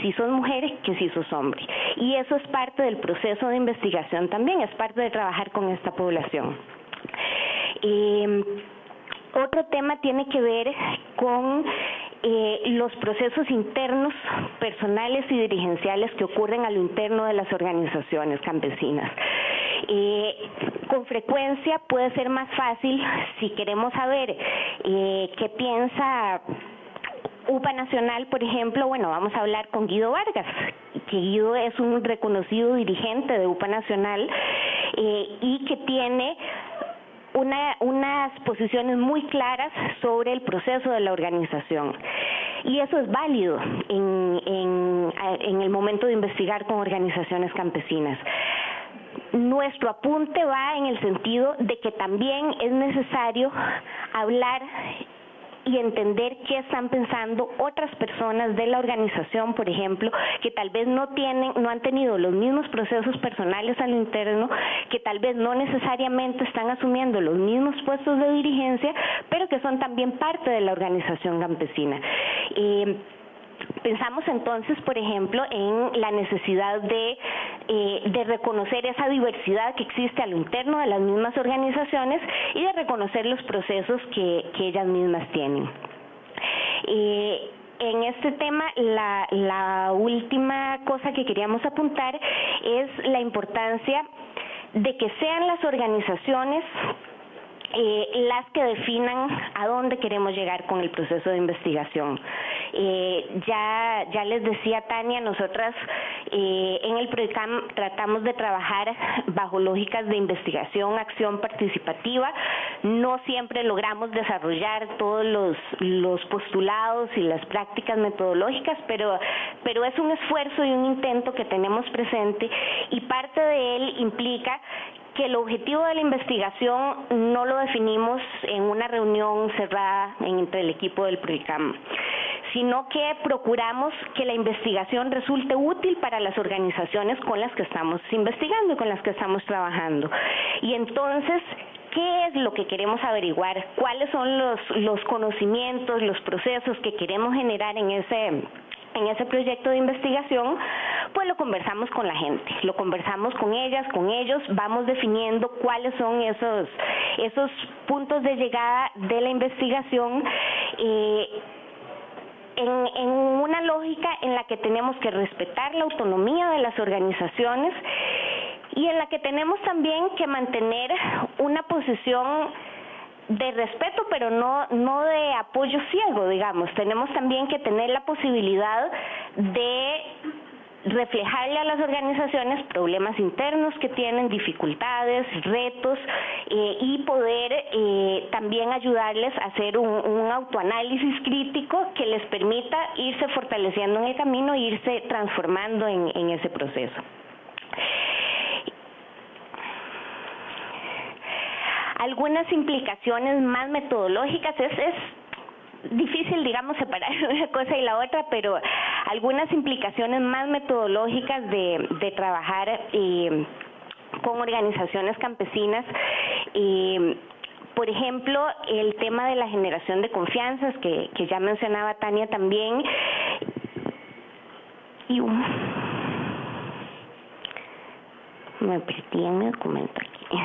si sos mujeres que si sos hombre. Y eso es parte del proceso de investigación también, es parte de trabajar con esta población. Eh, otro tema tiene que ver con eh, los procesos internos, personales y dirigenciales que ocurren a lo interno de las organizaciones campesinas. Con frecuencia puede ser más fácil si queremos saber eh, qué piensa UPA Nacional, por ejemplo, bueno, vamos a hablar con Guido Vargas, que Guido es un reconocido dirigente de UPA Nacional eh, y que tiene una, unas posiciones muy claras sobre el proceso de la organización. Y eso es válido en, en, en el momento de investigar con organizaciones campesinas nuestro apunte va en el sentido de que también es necesario hablar y entender qué están pensando otras personas de la organización, por ejemplo, que tal vez no tienen, no han tenido los mismos procesos personales al interno, que tal vez no necesariamente están asumiendo los mismos puestos de dirigencia, pero que son también parte de la organización campesina. Pensamos entonces, por ejemplo, en la necesidad de, eh, reconocer esa diversidad que existe a lo interno de las mismas organizaciones y de reconocer los procesos que, ellas mismas tienen. En este tema, la última cosa que queríamos apuntar es la importancia de que sean las organizaciones eh, las que definan a dónde queremos llegar con el proceso de investigación. Eh, ya, ya les decía Tania, nosotras eh, en el PROICAM tratamos de trabajar bajo lógicas de investigación, acción participativa. No siempre logramos desarrollar todos los, los postulados y las prácticas metodológicas, pero, pero es un esfuerzo y un intento que tenemos presente y parte de él implica que el objetivo de la investigación no lo definimos en una reunión cerrada entre el equipo del PROICAM sino que procuramos que la investigación resulte útil para las organizaciones con las que estamos investigando y con las que estamos trabajando. Y entonces, ¿Qué es lo que queremos averiguar? ¿Cuáles son los, los conocimientos, los procesos que queremos generar en ese en ese proyecto de investigación, pues lo conversamos con la gente, lo conversamos con ellas, con ellos, vamos definiendo cuáles son esos, esos puntos de llegada de la investigación. Eh, en, en, una lógica en la que tenemos que respetar la autonomía de las organizaciones y en la que tenemos también que mantener una posición de respeto, pero no, no de apoyo ciego, digamos. Tenemos también que tener la posibilidad de reflejarle a las organizaciones problemas internos que tienen, dificultades, retos eh, y poder eh, también ayudarles a hacer un, autoanálisis crítico que les permita irse fortaleciendo en el camino e irse transformando en ese proceso. Algunas implicaciones más metodológicas. Es, es difícil, digamos, separar una cosa y la otra, pero algunas implicaciones más metodológicas de, de trabajar eh, con organizaciones campesinas. Eh, por ejemplo, el tema de la generación de confianzas, que, que ya mencionaba Tania también. Y me perdí en mi documento aquí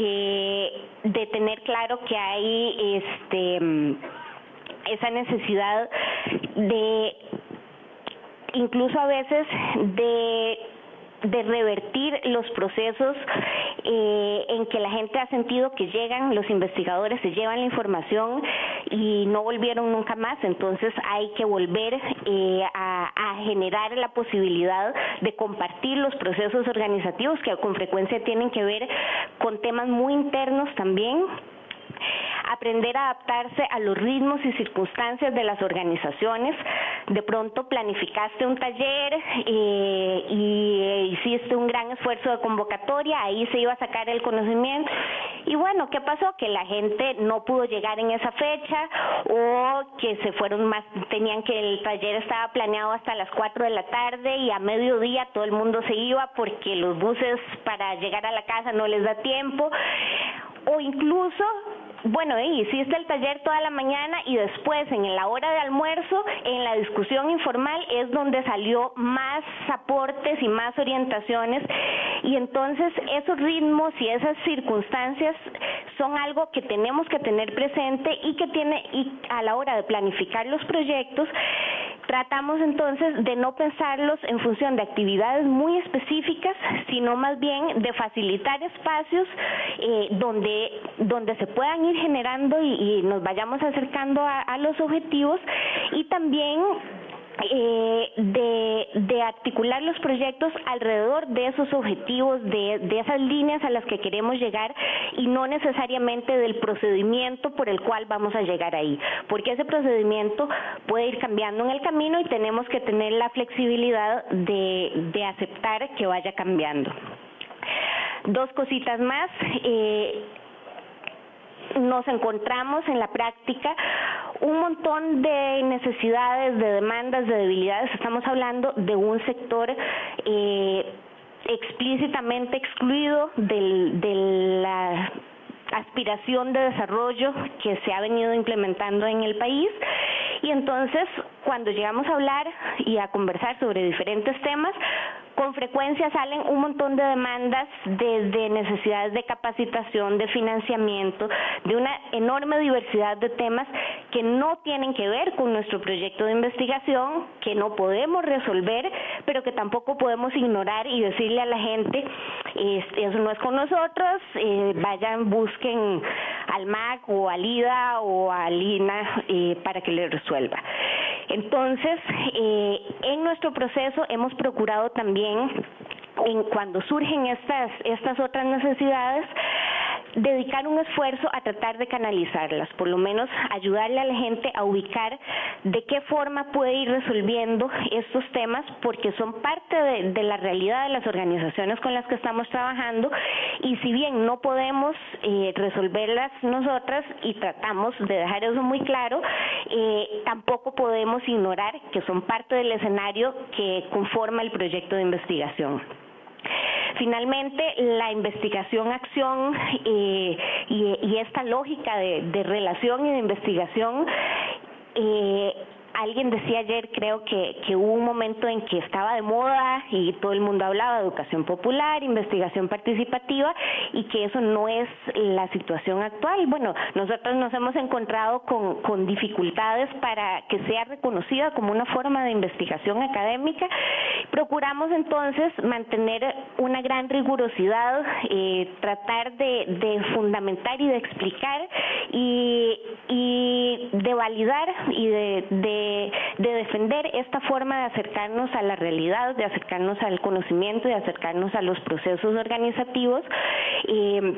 eh, de tener claro que hay este esa necesidad de incluso a veces de de revertir los procesos eh, en que la gente ha sentido que llegan, los investigadores se llevan la información y no volvieron nunca más, entonces hay que volver eh, a, a generar la posibilidad de compartir los procesos organizativos que con frecuencia tienen que ver con temas muy internos también aprender a adaptarse a los ritmos y circunstancias de las organizaciones. De pronto planificaste un taller eh, y hiciste un gran esfuerzo de convocatoria, ahí se iba a sacar el conocimiento. Y bueno, ¿qué pasó? Que la gente no pudo llegar en esa fecha o que se fueron más, tenían que el taller estaba planeado hasta las 4 de la tarde y a mediodía todo el mundo se iba porque los buses para llegar a la casa no les da tiempo o incluso bueno, hiciste el taller toda la mañana y después en la hora de almuerzo, en la discusión informal, es donde salió más aportes y más orientaciones. Y entonces esos ritmos y esas circunstancias son algo que tenemos que tener presente y que tiene, y a la hora de planificar los proyectos, Tratamos entonces de no pensarlos en función de actividades muy específicas, sino más bien de facilitar espacios eh, donde, donde se puedan ir generando y, nos vayamos acercando a, los objetivos y también eh, de, articular los proyectos alrededor de esos objetivos, de, esas líneas a las que queremos llegar y no necesariamente del procedimiento por el cual vamos a llegar ahí, porque ese procedimiento puede ir cambiando en el camino y tenemos que tener la flexibilidad de, de aceptar que vaya cambiando. Dos cositas más. Eh, nos encontramos en la práctica un montón de necesidades, de demandas, de debilidades. Estamos hablando de un sector eh, explícitamente excluido de la aspiración de desarrollo que se ha venido implementando en el país y entonces cuando llegamos a hablar y a conversar sobre diferentes temas con frecuencia salen un montón de demandas desde necesidades de capacitación, de financiamiento, de una enorme diversidad de temas que no tienen que ver con nuestro proyecto de investigación, que no podemos resolver, pero que tampoco podemos ignorar y decirle a la gente, eso no es con nosotros, eh, vayan, busquen al MAC o al IDA o al INA eh, para que le resuelva. Entonces, eh, en nuestro proceso hemos procurado también, en, cuando surgen estas, estas otras necesidades, dedicar un esfuerzo a tratar de canalizarlas, por lo menos ayudarle a la gente a ubicar de qué forma puede ir resolviendo estos temas, porque son parte de, la realidad de las organizaciones con las que estamos trabajando y si bien no podemos eh, resolverlas nosotras y tratamos de dejar eso muy claro, eh, tampoco podemos ignorar que son parte del escenario que conforma el proyecto de investigación. Finalmente, la investigación-acción eh, y, esta lógica de, relación y de investigación eh, alguien decía ayer, creo que, que hubo un momento en que estaba de moda y todo el mundo hablaba de educación popular, investigación participativa y que eso no es la situación actual. Bueno, nosotros nos hemos encontrado con, con dificultades para que sea reconocida como una forma de investigación académica. Procuramos entonces mantener una gran rigurosidad, eh, tratar de, fundamentar y de explicar y, de validar y de de, defender esta forma de acercarnos a la realidad, de acercarnos al conocimiento, de acercarnos a los procesos organizativos. Eh,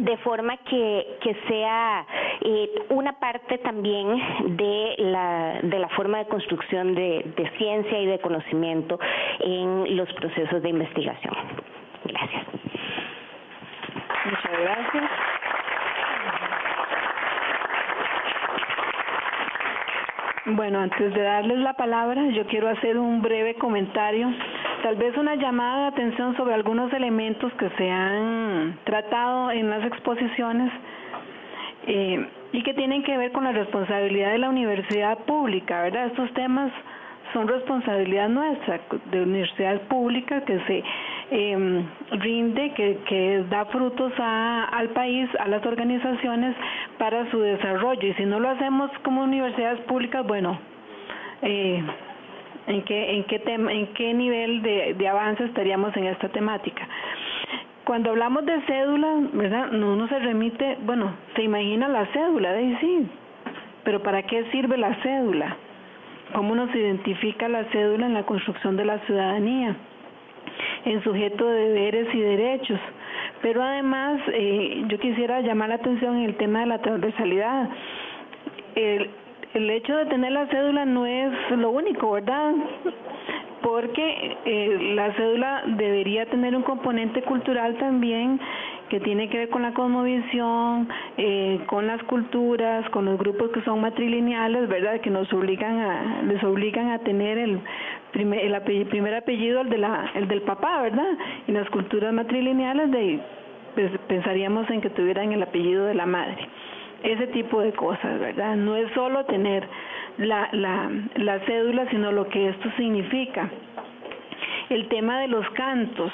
de forma que, que sea eh, una parte también de la, de la forma de construcción de, de ciencia y de conocimiento en los procesos de investigación. Gracias. Muchas gracias. Bueno, antes de darles la palabra, yo quiero hacer un breve comentario, tal vez una llamada de atención sobre algunos elementos que se han tratado en las exposiciones eh, y que tienen que ver con la responsabilidad de la universidad pública, ¿verdad? Estos temas son responsabilidad nuestra, de universidad pública que se eh, rinde, que, que da frutos a, al país, a las organizaciones para su desarrollo. Y si no lo hacemos como universidades públicas, bueno, eh, ¿en, qué, en, qué tema, ¿en qué nivel de, de avance estaríamos en esta temática? Cuando hablamos de cédula, ¿verdad? Uno se remite, bueno, se imagina la cédula, de sí, pero ¿para qué sirve la cédula? ¿Cómo nos identifica la cédula en la construcción de la ciudadanía? en sujeto de deberes y derechos. Pero además, eh, yo quisiera llamar la atención en el tema de la transversalidad. El, el hecho de tener la cédula no es lo único, ¿verdad? Porque eh, la cédula debería tener un componente cultural también que tiene que ver con la cosmovisión, eh, con las culturas, con los grupos que son matrilineales, ¿verdad? Que nos obligan a, les obligan a tener el primer, el primer apellido, el, de la, el del papá, ¿verdad? Y las culturas matrilineales de, pues, pensaríamos en que tuvieran el apellido de la madre. Ese tipo de cosas, ¿verdad? No es solo tener la, la, la cédula, sino lo que esto significa. El tema de los cantos,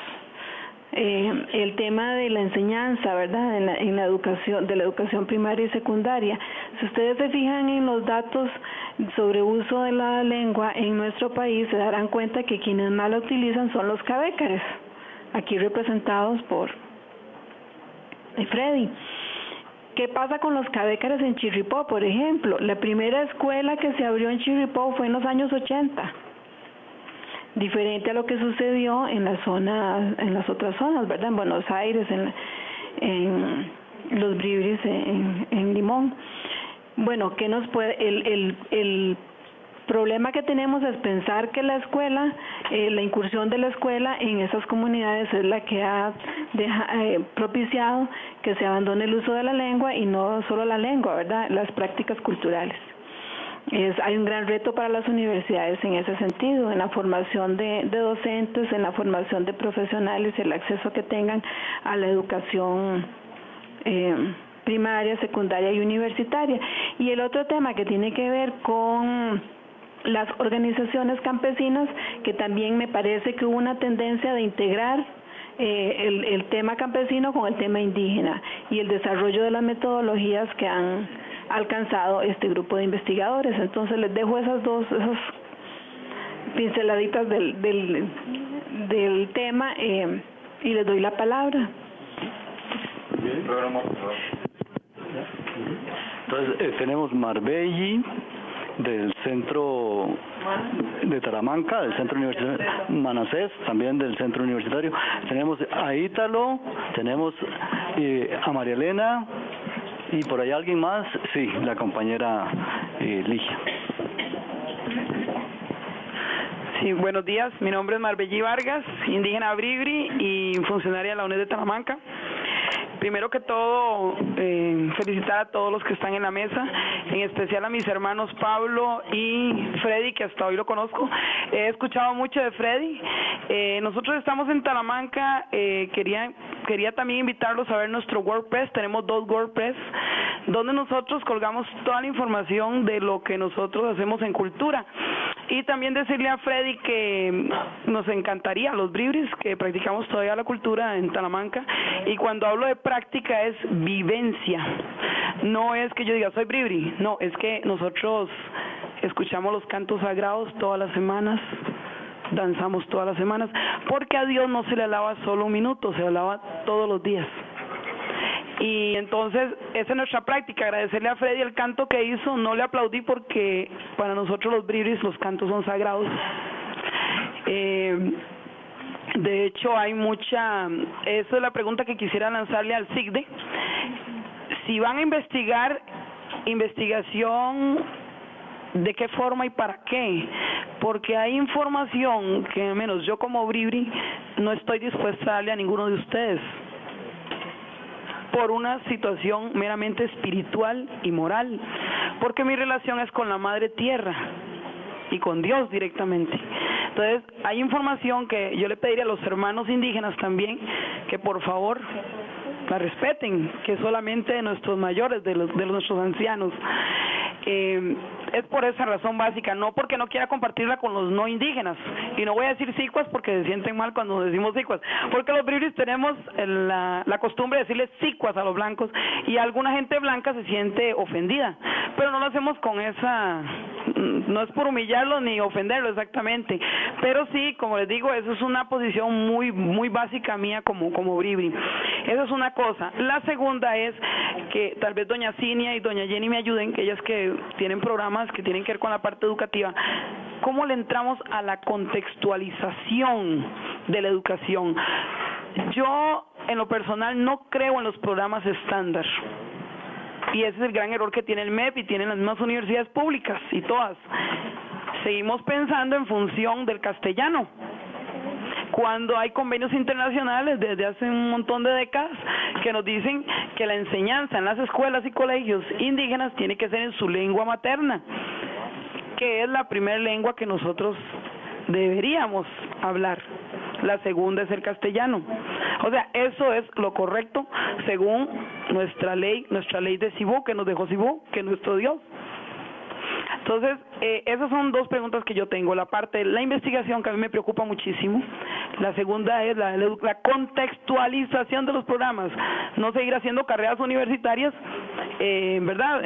eh, el tema de la enseñanza, ¿verdad? En la, en la educación, de la educación primaria y secundaria. Si ustedes se fijan en los datos sobre uso de la lengua en nuestro país, se darán cuenta que quienes más la utilizan son los cabécares, aquí representados por Freddy. ¿Qué pasa con los cabécares en Chirripó, por ejemplo? La primera escuela que se abrió en Chirripó fue en los años 80 diferente a lo que sucedió en las zonas, en las otras zonas, ¿verdad? En Buenos Aires, en, en los Bribris, en, en Limón. Bueno, ¿qué nos puede, el, el, el problema que tenemos es pensar que la escuela eh, la incursión de la escuela en esas comunidades es la que ha eh, propiciado que se abandone el uso de la lengua y no solo la lengua, ¿verdad? Las prácticas culturales. Es, hay un gran reto para las universidades en ese sentido, en la formación de, docentes, en la formación de profesionales, el acceso que tengan a la educación eh, primaria, secundaria y universitaria. Y el otro tema que tiene que ver con las organizaciones campesinas, que también me parece que hubo una tendencia de integrar eh, el, el tema campesino con el tema indígena y el desarrollo de las metodologías que han alcanzado este grupo de investigadores. Entonces les dejo esas dos, esas pinceladitas del, del, del tema eh, y les doy la palabra. Entonces eh, tenemos Marbelli del centro de Talamanca, del centro universitario Manasés, también del centro universitario. Tenemos a Ítalo, tenemos eh, a María Elena y por ahí alguien más, sí, la compañera eh, Ligia. Sí, buenos días. Mi nombre es Marbellí Vargas, indígena Bribri y funcionaria de la UNED de Talamanca. Primero que todo, eh, felicitar a todos los que están en la mesa, en especial a mis hermanos Pablo y Freddy, que hasta hoy lo conozco. He escuchado mucho de Freddy. Eh, nosotros estamos en Talamanca, eh, quería, quería también invitarlos a ver nuestro WordPress. Tenemos dos WordPress donde nosotros colgamos toda la información de lo que nosotros hacemos en cultura. Y también decirle a Freddy que nos encantaría, los bribris, que practicamos todavía la cultura en Talamanca. Y cuando hablo de práctica es vivencia. No es que yo diga soy bribri, no, es que nosotros escuchamos los cantos sagrados todas las semanas, danzamos todas las semanas, porque a Dios no se le alaba solo un minuto, se le alaba todos los días. Y entonces, esa es nuestra práctica, agradecerle a Freddy el canto que hizo, no le aplaudí porque para nosotros los bribris los cantos son sagrados. Eh, de hecho, hay mucha, esa es la pregunta que quisiera lanzarle al SIGDE. Si van a investigar, investigación de qué forma y para qué, porque hay información que menos yo como Bribri no estoy dispuesta a darle a ninguno de ustedes por una situación meramente espiritual y moral, porque mi relación es con la Madre Tierra y con Dios directamente. Entonces, hay información que yo le pediría a los hermanos indígenas también que por favor la respeten, que solamente de nuestros mayores, de los de nuestros ancianos. Eh, es por esa razón básica, no porque no quiera compartirla con los no indígenas. Y no voy a decir sicuas porque se sienten mal cuando decimos sicuas, porque los bribris tenemos la, la costumbre de decirles sicuas a los blancos y alguna gente blanca se siente ofendida, pero no lo hacemos con esa, no es por humillarlo ni ofenderlo exactamente, pero sí, como les digo, eso es una posición muy muy básica mía como como bribri. Esa es una. La segunda es que tal vez doña Cinia y doña Jenny me ayuden, que ellas que tienen programas que tienen que ver con la parte educativa, ¿cómo le entramos a la contextualización de la educación? Yo, en lo personal, no creo en los programas estándar. Y ese es el gran error que tiene el MEP y tienen las mismas universidades públicas y todas. Seguimos pensando en función del castellano cuando hay convenios internacionales desde hace un montón de décadas que nos dicen que la enseñanza en las escuelas y colegios indígenas tiene que ser en su lengua materna, que es la primera lengua que nosotros deberíamos hablar. La segunda es el castellano. O sea, eso es lo correcto según nuestra ley, nuestra ley de Cibú, que nos dejó Cibú, que es nuestro Dios. Entonces, eh, esas son dos preguntas que yo tengo. La parte la investigación, que a mí me preocupa muchísimo. La segunda es la, la contextualización de los programas. No seguir haciendo carreras universitarias, eh, ¿verdad?